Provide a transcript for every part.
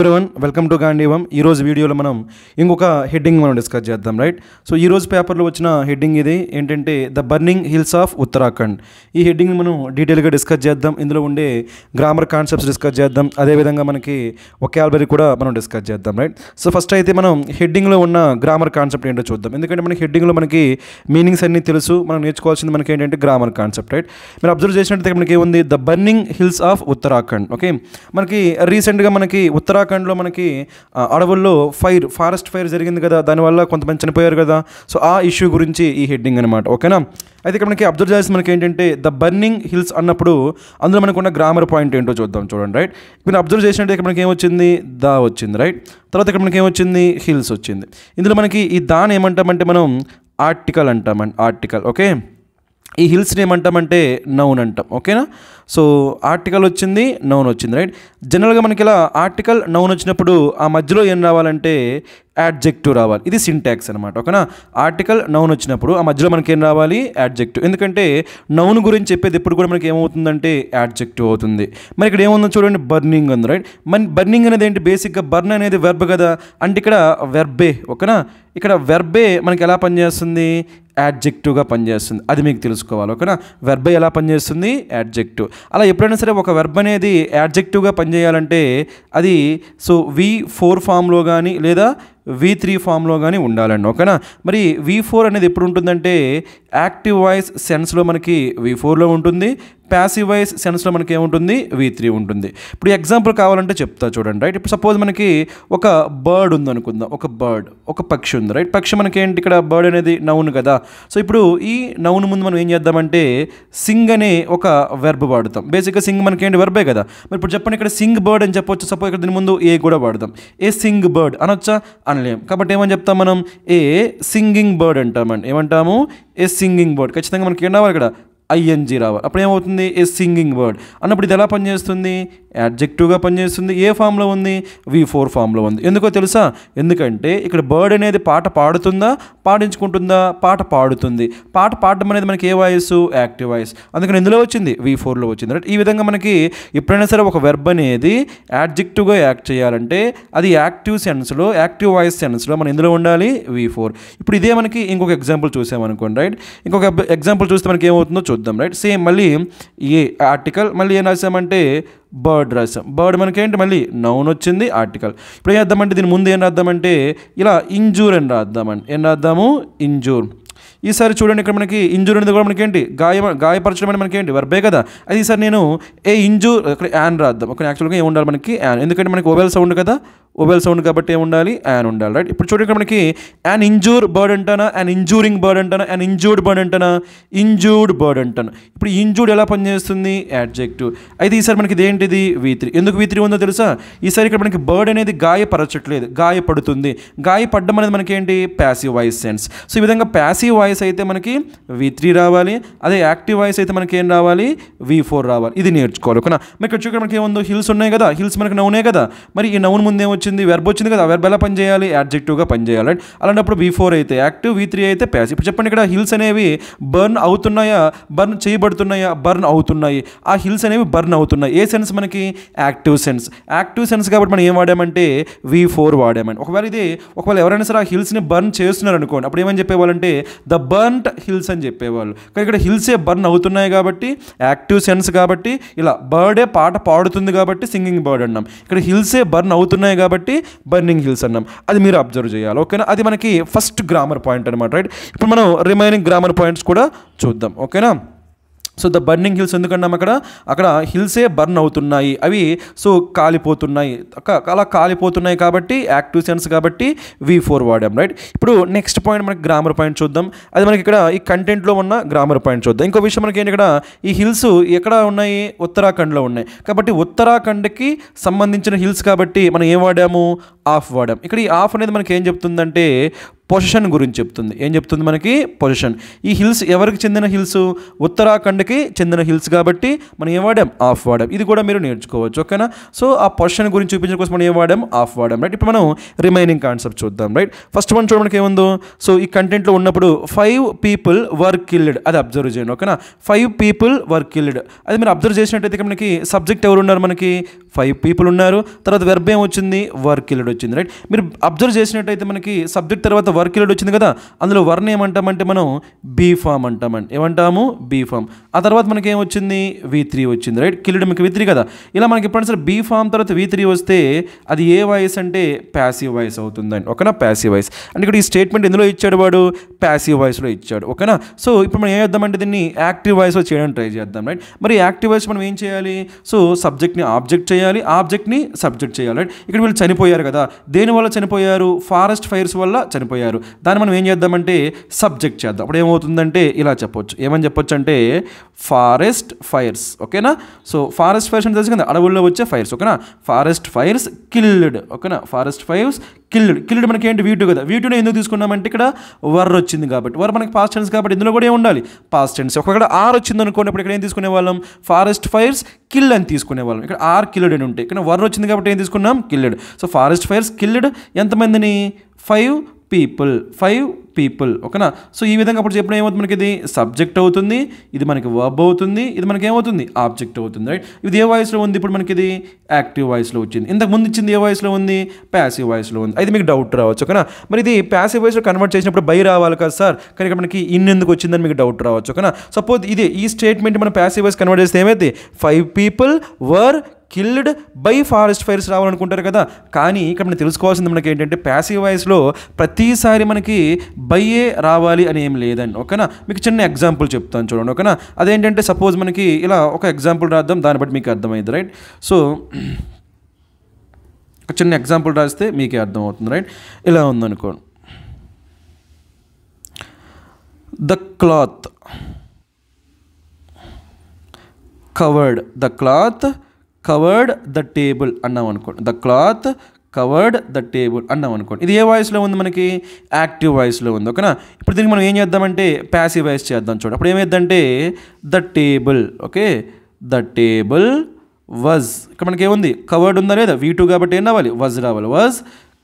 Everyone welcome to గాంధీవం ఈరోజు వీడియోలో మనం ఇంకొక హెడ్డింగ్ మనం డిస్కస్ చేద్దాం రైట్ సో ఈరోజు పేపర్లో వచ్చిన హెడ్డింగ్ ఇది ఏంటంటే the burning hills of Uttarakhand ఈ హెడ్డింగ్ మనం డీటెయిల్గా డిస్కస్ చేద్దాం. ఇందులో ఉండే గ్రామర్ కాన్సెప్ట్స్ డిస్కస్ చేద్దాం. అదేవిధంగా మనకి ఒకాల్బరీ కూడా మనం డిస్కస్ చేద్దాం రైట్ సో ఫస్ట్ అయితే మనం హెడ్డింగ్లో ఉన్న గ్రామర్ కాన్సెప్ట్ ఏంటో చూద్దాం. ఎందుకంటే మనకి హెడ్డింగ్లో మనకి మీనింగ్స్ అన్నీ తెలుసు. మనం నేర్చుకోవాల్సింది మనకి ఏంటంటే గ్రామర్ కాన్సెప్ట్ రైట్ మీరు అబ్జర్వ్ చేసినట్టయితే మనకి ఏముంది? The burning hills of Uttarakhand okay మనకి రీసెంట్గా మనకి ఉత్తరాఖండ్లో మనకి అడవుల్లో ఫైర్ ఫారెస్ట్ ఫైర్ జరిగింది కదా దానివల్ల కొంతమంది చనిపోయారు కదా. సో ఆ ఇష్యూ గురించి ఈ హెడ్డింగ్ అనమాట ఓకేనా? అయితే ఇక్కడ మనకి అబ్జర్వ్ చేసి మనకి ఏంటంటే ద బర్నింగ్ హిల్స్ అన్నప్పుడు అందులో మనకు ఉన్న గ్రామర్ పాయింట్ ఏంటో చూద్దాం చూడండి రైట్? మీరు అబ్జర్వ్ చేసినట్టు ఇక్కడ మనకి ఏమొచ్చింది దా వచ్చింది రైట్? తర్వాత ఇక్కడ మనకి ఏమొచ్చింది హిల్స్ వచ్చింది. ఇందులో మనకి ఈ దాని ఏమంటామంటే మనం ఆర్టికల్ అంటామండి ఆర్టికల్ ఓకే? ఈ హిల్స్ని ఏమంటామంటే నౌన్ అంటాం ఓకేనా? సో ఆర్టికల్ వచ్చింది నౌన్ వచ్చింది రైట్? జనరల్గా మనకి ఇలా ఆర్టికల్ నౌన్ వచ్చినప్పుడు ఆ మధ్యలో ఏం రావాలంటే యాడ్జెక్టివ్ రావాలి. ఇది సింటాక్స్ అనమాట ఓకేనా? ఆర్టికల్ నౌన్ వచ్చినప్పుడు ఆ మధ్యలో మనకి ఏం రావాలి? యాడ్జెక్టివ్ ఎందుకంటే నౌన్ గురించి చెప్పేది ఎప్పుడు కూడా మనకి ఏమవుతుందంటే యాడ్జెక్టివ్ అవుతుంది. మరి ఇక్కడ ఏముందో చూడండి బర్నింగ్ ఉంది రైట్ మన బర్నింగ్ అనేది ఏంటి? బేసిక్గా బర్న్ అనేది వెర్బ్ కదా? అంటే ఇక్కడ వెర్బే ఓకేనా? ఇక్కడ వెర్బే మనకి ఎలా పనిచేస్తుంది? యాడ్జెక్టివ్గా పనిచేస్తుంది. అది మీకు తెలుసుకోవాలి ఓకేనా? వెర్బ్ ఎలా పనిచేస్తుంది? యాడ్జెక్టివ్ అలా ఎప్పుడైనా సరే ఒక వెర్బ్ అనేది యాడ్జెక్టివ్గా పనిచేయాలంటే అది సో వి ఫోర్ ఫామ్లో కానీ లేదా వి త్రీ ఫామ్లో కానీ ఉండాలండి. ఓకేనా? మరి వి ఫోర్ అనేది ఎప్పుడు ఉంటుందంటే యాక్టివ్ వాయిస్ సెన్స్లో మనకి వి ఫోర్లో ఉంటుంది. ప్యాసివ్ వాయిస్ సెన్స్లో మనకి ఏముంటుంది? వి త్రీ ఉంటుంది. ఇప్పుడు ఎగ్జాంపుల్ కావాలంటే చెప్తా చూడండి రైట్ ఇప్పుడు సపోజ్ మనకి ఒక బర్డ్ ఉంది అనుకుందాం ఒక బర్డ్ ఒక పక్షి ఉంది రైట్ పక్షి మనకి ఏంటి ఇక్కడ బర్డ్ అనేది నౌన్ కదా. సో ఇప్పుడు ఈ నౌన్ ముందు మనం ఏం చేద్దామంటే సింగ్ అనే ఒక వెర్బ్ వాడుతాం. బేసిక్గా సింగ్ మనకి ఏంటి వెర్బే కదా. మరి ఇప్పుడు చెప్పండి ఇక్కడ సింగ్ బర్డ్ అని చెప్పొచ్చు. సపోజ్ ఇక్కడ దీని ముందు ఏ కూడా వాడదాం ఏ సింగ్ బర్డ్ అనొచ్చా? అనలేం. కాబట్టి ఏమని చెప్తాం మనం? ఏ సింగింగ్ బర్డ్ అంటామండి ఏమంటాము? ఏ సింగింగ్ బర్డ్ ఖచ్చితంగా మనకి ఏం రావాలి ఇక్కడ? ఐఎన్జీ రావాలి. అప్పుడు ఏమవుతుంది ఏ సింగింగ్ వర్డ్. అన్నప్పుడు ఇది ఎలా పనిచేస్తుంది? యాడ్జెక్టివ్గా పనిచేస్తుంది. ఏ ఫామ్లో ఉంది? వి ఫోర్ ఫామ్లో ఉంది. ఎందుకో తెలుసా? ఎందుకంటే ఇక్కడ బర్డ్ అనేది పాట పాడుతుందా? పాడించుకుంటుందా? పాట పాడుతుంది. పాట పాడడం అనేది మనకి ఏ వాయిస్ యాక్టివ్ వాయిస్ అందుకని ఎందులో వచ్చింది. వి ఫోర్లో వచ్చింది. రైట్ ఈ విధంగా మనకి ఎప్పుడైనా సరే ఒక వెర్బ్ అనేది యాడ్జెక్టివ్గా యాక్ట్ చేయాలంటే అది యాక్టివ్ సెన్స్లో యాక్టివ్ వాయిస్ సెన్స్లో మనం ఎందులో ఉండాలి వి ఫోర్ ఇప్పుడు ఇదే మనకి ఇంకొక ఎగ్జాంపుల్ చూసామనుకోండి. రైట్ ఇంకొక ఎగ్జాంపుల్ చూస్తే మనకి ఏమవుతుందో చూద్దాం. రైట్ సేమ్ మళ్ళీ ఏ ఆర్టికల్ మళ్ళీ ఏం రాసామంటే బర్డ్ రాసాం బర్డ్ మనకేంటి? మళ్ళీ నౌన్ వచ్చింది ఆర్టికల్. ఇప్పుడు ఏం రాద్దామంటే దీని ముందు ఏం రాద్దామంటే ఇలా ఇంజూర్ అని రాద్దామండి ఏం రాద్దాము? ఇంజూర్. ఈసారి చూడండి ఇక్కడ మనకి ఇంజూర్ అనేది కూడా మనకేంటి? గాయ గాయపరచడం అనేది మనకేంటి? వర్బే కదా. అది ఈసారి నేను ఏ ఇంజూర్ ఇక్కడ యాన్ రాద్దాం. ఒక యాక్చువల్గా ఏం ఉండాలి మనకి? యాన్. ఎందుకంటే మనకి ఓవెల్ సౌండ్ కదా. ఓవెల్ సౌండ్ కాబట్టి ఏం ఉండాలి? యాన్ ఉండాలి. రైట్? ఇప్పుడు చూడండి ఇక్కడ మనకి యాన్ ఇంజూర్ బర్డ్ అంటానా? యాన్ ఇంజూరింగ్ బర్డ్ అంటానా? యాన్ ఇంజూర్డ్ బర్డ్ అంటానా? ఇంజూర్డ్ బర్డ్ అంటాను? ఇప్పుడు ఇంజూర్డ్ ఎలా పనిచేస్తుంది? యాడ్జెక్టివ్ అయితే ఈసారి మనకి ఇదేంటిది? వి త్రీ ఎందుకు వి త్రీ ఉందో తెలుసా? ఈసారి ఇక్కడ మనకి బర్డ్ అనేది గాయపరచట్లేదు. గాయపడుతుంది. గాయపడడం అనేది మనకేంటి? ప్యాసివ్ వాయిస్ సెన్స్ సో ఈ విధంగా ప్యాసివ్ వాయిస్ అయితే మనకి వి త్రీ రావాలి. అదే యాక్టివ్ వాయిస్ అయితే మనకి ఏం రావాలి? వి ఫోర్ రావాలి. ఇది నేర్చుకోవాలి. ఓకేనా? మరి ఇక్కడ చూడండి మనకి ఏముందో? హిల్స్ ఉన్నాయి కదా. హిల్స్ మనకి నౌనే కదా. మరి ఈ నౌన్ ముందు ఏమొచ్చింది? వెర్బ్ వచ్చింది కదా. వెర్బ్ ఎలా పనిచేయాలి యాడ్జెక్టివ్గా పనిచేయాలి రైట్ అలాంటప్పుడు వి ఫోర్ అయితే యాక్టివ్ వి త్రీ అయితే ప్యాసివ్ ఇప్పుడు చెప్పండి ఇక్కడ హిల్స్ అనేవి బర్న్ అవుతున్నాయా? బర్న్ చేయబడుతున్నాయా? బర్న్ అవుతున్నాయి. ఆ హిల్స్ అనేవి బర్న్ అవుతున్నాయి. ఏ సెన్స్ మనకి? యాక్టివ్ సెన్స్ యాక్టివ్ సెన్స్ కాబట్టి మనం ఏం వాడామంటే? వి ఫోర్ వాడామని ఒకవేళ ఇది ఒకవేళ ఎవరైనా సరే ఆ హిల్స్ని బర్న్ చేస్తున్నారు అనుకోండి అప్పుడు ఏమని చెప్పేవాళ్ళంటే ద బర్న్ట్ హిల్స్ అని చెప్పేవాళ్ళు. కానీ ఇక్కడ హిల్సే బర్న్ అవుతున్నాయి కాబట్టి యాక్టివ్ సెన్స్ కాబట్టి ఇలా బర్డే పాట పాడుతుంది కాబట్టి సింగింగ్ బర్డ్ అన్నాం. ఇక్కడ హిల్సే బర్న్ అవుతున్నాయి కాబట్టి బర్నింగ్ హిల్స్ అన్నాం. అది మీరు అబ్జర్వ్ చేయాలి ఓకేనా? అది మనకి ఫస్ట్ గ్రామర్ పాయింట్ అనమాట రైట్ ఇప్పుడు మనం రిమైనింగ్ గ్రామర్ పాయింట్స్ కూడా చూద్దాం ఓకేనా? సో ద బర్నింగ్ హిల్స్ ఎందుకన్నాం అక్కడ? అక్కడ హిల్సే బర్న్ అవుతున్నాయి. అవి సో కాలిపోతున్నాయి. అక్క- అలా కాలిపోతున్నాయి కాబట్టి యాక్టివ్ సెన్స్ కాబట్టి వి ఫోర్ వాడాం రైట్ ఇప్పుడు నెక్స్ట్ పాయింట్ మనకి గ్రామర్ పాయింట్ చూద్దాం. అది మనకి ఇక్కడ ఈ కంటెంట్లో ఉన్న గ్రామర్ పాయింట్ చూద్దాం. ఇంకో విషయం మనకి ఏంటి ఇక్కడ? ఈ హిల్స్ ఎక్కడ ఉన్నాయి? ఉత్తరాఖండ్లో ఉన్నాయి. కాబట్టి ఉత్తరాఖండ్కి సంబంధించిన హిల్స్ కాబట్టి మనం ఏం వాడాము? ఆఫ్ వాడాం. ఇక్కడ ఈ ఆఫ్ అనేది మనకి ఏం చెప్తుందంటే పొజిషన్ గురించి చెప్తుంది. ఏం చెప్తుంది మనకి? పొజిషన్. ఈ హిల్స్ ఎవరికి చెందిన హిల్స్? ఉత్తరాఖండ్కి చెందిన హిల్స్ కాబట్టి మనం ఏం వాడాం? ఆఫ్ వాడాం. ఇది కూడా మీరు నేర్చుకోవచ్చు ఓకేనా? సో ఆ పొజిషన్ గురించి చూపించడం కోసం మనం ఏం వాడాం? ఆఫ్ వాడాం. రైట్? ఇప్పుడు మనం రిమైనింగ్ కాన్సెప్ట్ చూద్దాం రైట్? ఫస్ట్ వన్ చూడడానికి ఏముందో. సో ఈ కంటెంట్లో ఉన్నప్పుడు ఫైవ్ పీపుల్ వర్ కిల్డ్. అది అబ్జర్వ్ చేయండి ఓకేనా? Five people were killed. అది మీరు అబ్జర్వ్ చేసినట్టయితే మనకి సబ్జెక్ట్ ఎవరు ఉన్నారు మనకి? ఫైవ్ పీపుల్ ఉన్నారు. తర్వాత వెర్బ్ ఏం వచ్చింది? వర్ కిల్డ్ వచ్చింది రైట్? మీరు అబ్జర్వ్ చేసినట్టయితే మనకి సబ్జెక్ట్ తర్వాత వర్ కిల్డ్ వచ్చింది కదా అందులో వర్ణ ఏమంటామంటే మనం బీ ఫామ్ అంటామండి. ఏమంటాము? Be form. ఆ తర్వాత మనకి ఏం వచ్చింది? వి త్రీ వచ్చింది రైట్? కిల్డ్ మీకు వి త్రీ కదా. ఇలా మనకి ఎప్పుడైనా సరే బీ ఫామ్ తర్వాత వి త్రీ వస్తే అది ఏ వాయిస్ అంటే ప్యాసివ్ వాయిస్ అవుతుందండి. ఓకేనా? Passive voice. అంటే ఇక్కడ ఈ స్టేట్మెంట్ ఎందులో ఇచ్చాడు వాడు? ప్యాసివ్ వాయిస్లో ఇచ్చాడు. ఓకేనా? సో ఇప్పుడు మనం ఏం చేద్దామంటే దీన్ని యాక్టివ్ వాయిస్లో చేయడానికి ట్రై చేద్దాం రైట్? మరి యాక్టివ్ వాయిస్ మనం ఏం చేయాలి? సో సబ్జెక్ట్ని ఆబ్జెక్ట్ చేయాలి ఆబ్జెక్ట్ని సబ్జెక్ట్ చేయాలి రైట్? ఇక్కడ వీళ్ళు చనిపోయారు కదా. దేని వల్ల చనిపోయారు? ఫారెస్ట్ ఫైర్స్ వల్ల చనిపోయారు. దాన్ని మనం ఏం చేద్దామంటే సబ్జెక్ట్ చేద్దాం. అప్పుడు ఏమవుతుందంటే ఇలా చెప్పొచ్చు. ఏమని చెప్పొచ్చు అంటే ఫారెస్ట్ ఫైర్స్ ఓకేనా సో ఫారెస్ట్ ఫైర్స్ అంటే తెలుసు కదా? అడవుల్లో వచ్చే ఫైర్స్ ఓకేనా ఫారెస్ట్ ఫైర్స్ కిల్డ్ ఓకేనా ఫారెస్ట్ ఫైర్స్ కిల్డ్ కిల్డ్ మనకి ఏంటి వీటు కదా. వీటుని ఎందుకు తీసుకున్నామంటే ఇక్కడ వర్ వచ్చింది కాబట్టి. వర్ మనకి పాస్ట్ టెన్స్ కాబట్టి ఇందులో కూడా ఏం ఉండాలి పాస్ట్ టెన్స్ ఒకవేళ ఆర్ వచ్చింది అనుకోండి ఇప్పుడు ఇక్కడ ఏం తీసుకునే వాళ్ళం ఫారెస్ట్ ఫైర్స్ కిల్ అని తీసుకునే వాళ్ళం ఇక్కడ ఆర్ కిల్డ్ అని ఉంటాయి ఇక్కడ వర్ వచ్చింది కాబట్టి ఏం తీసుకున్నాం? Killed so forest fires killed ఎంతమందిని? ఫైవ్ పీపుల్ ఫైవ్ పీపుల్ ఓకేనా? సో ఈ విధంగా అప్పుడు చెప్పిన ఏమవుతుంది మనకి ఇది? సబ్జెక్ట్ అవుతుంది ఇది మనకి వర్బ్ అవుతుంది ఇది మనకి ఏమవుతుంది? ఆబ్జెక్ట్ అవుతుంది రైట్ ఇది ఏ వాయిస్లో ఉంది ఇప్పుడు మనకి ఇది? యాక్టివ్ వాయిస్లో వచ్చింది. ఇంతకు ముందు ఇచ్చింది ఏ వాయిస్లో ఉంది? ప్యాసివ్ వాయిస్లో ఉంది. అయితే మీకు డౌట్ రావచ్చు ఓకేనా? మరి ఇది ప్యాసివ్ వాయిస్లో కన్వర్ట్ చేసినప్పుడు బై రావాలి కదా సార్? కానీ ఇక్కడ మనకి ఇన్ ఎందుకు వచ్చిందని మీకు డౌట్ రావచ్చు ఓకేనా? సపోజ్ ఇది ఈ స్టేట్మెంట్ మనం ప్యాసివ్ వాయిస్ కన్వర్ట్ చేస్తే ఏమైతే five people were killed by forest fires రావాలనుకుంటారు కదా. కానీ ఇక్కడ మనం తెలుసుకోవాల్సింది మనకి ఏంటంటే ప్యాసివ్ వాయిస్లో ప్రతిసారి మనకి బయ్యే రావాలి అని ఏం లేదండి. ఓకేనా? మీకు చిన్న ఎగ్జాంపుల్ చెప్తాను చూడండి. ఓకేనా? అదేంటంటే సపోజ్ మనకి ఇలా ఒక ఎగ్జాంపుల్ రాద్దాం దాన్ని బట్టి మీకు అర్థమైంది రైట్? సో ఒక చిన్న ఎగ్జాంపుల్ రాస్తే మీకే అర్థమవుతుంది రైట్? ఇలా ఉందనుకోండి the cloth. Covered. The cloth covered the table అన్నాం అనుకోండి. The cloth covered the table అన్నాం అనుకోండి. ఇది ఏ వాయిస్లో ఉంది మనకి? యాక్టివ్ వాయిస్లో ఉంది. ఓకేనా? ఇప్పుడు దీనికి మనం ఏం చేద్దామంటే ప్యాసివ్ వాయిస్ చేద్దాం చూడండి అప్పుడు ఏమైందంటే the table okay? The table was ఇక్కడ మనకి ఏముంది? కవర్డ్ ఉందా లేదా? వీ టూ కాబట్టి ఏం రావాలి? వజ్ రావాలి. Was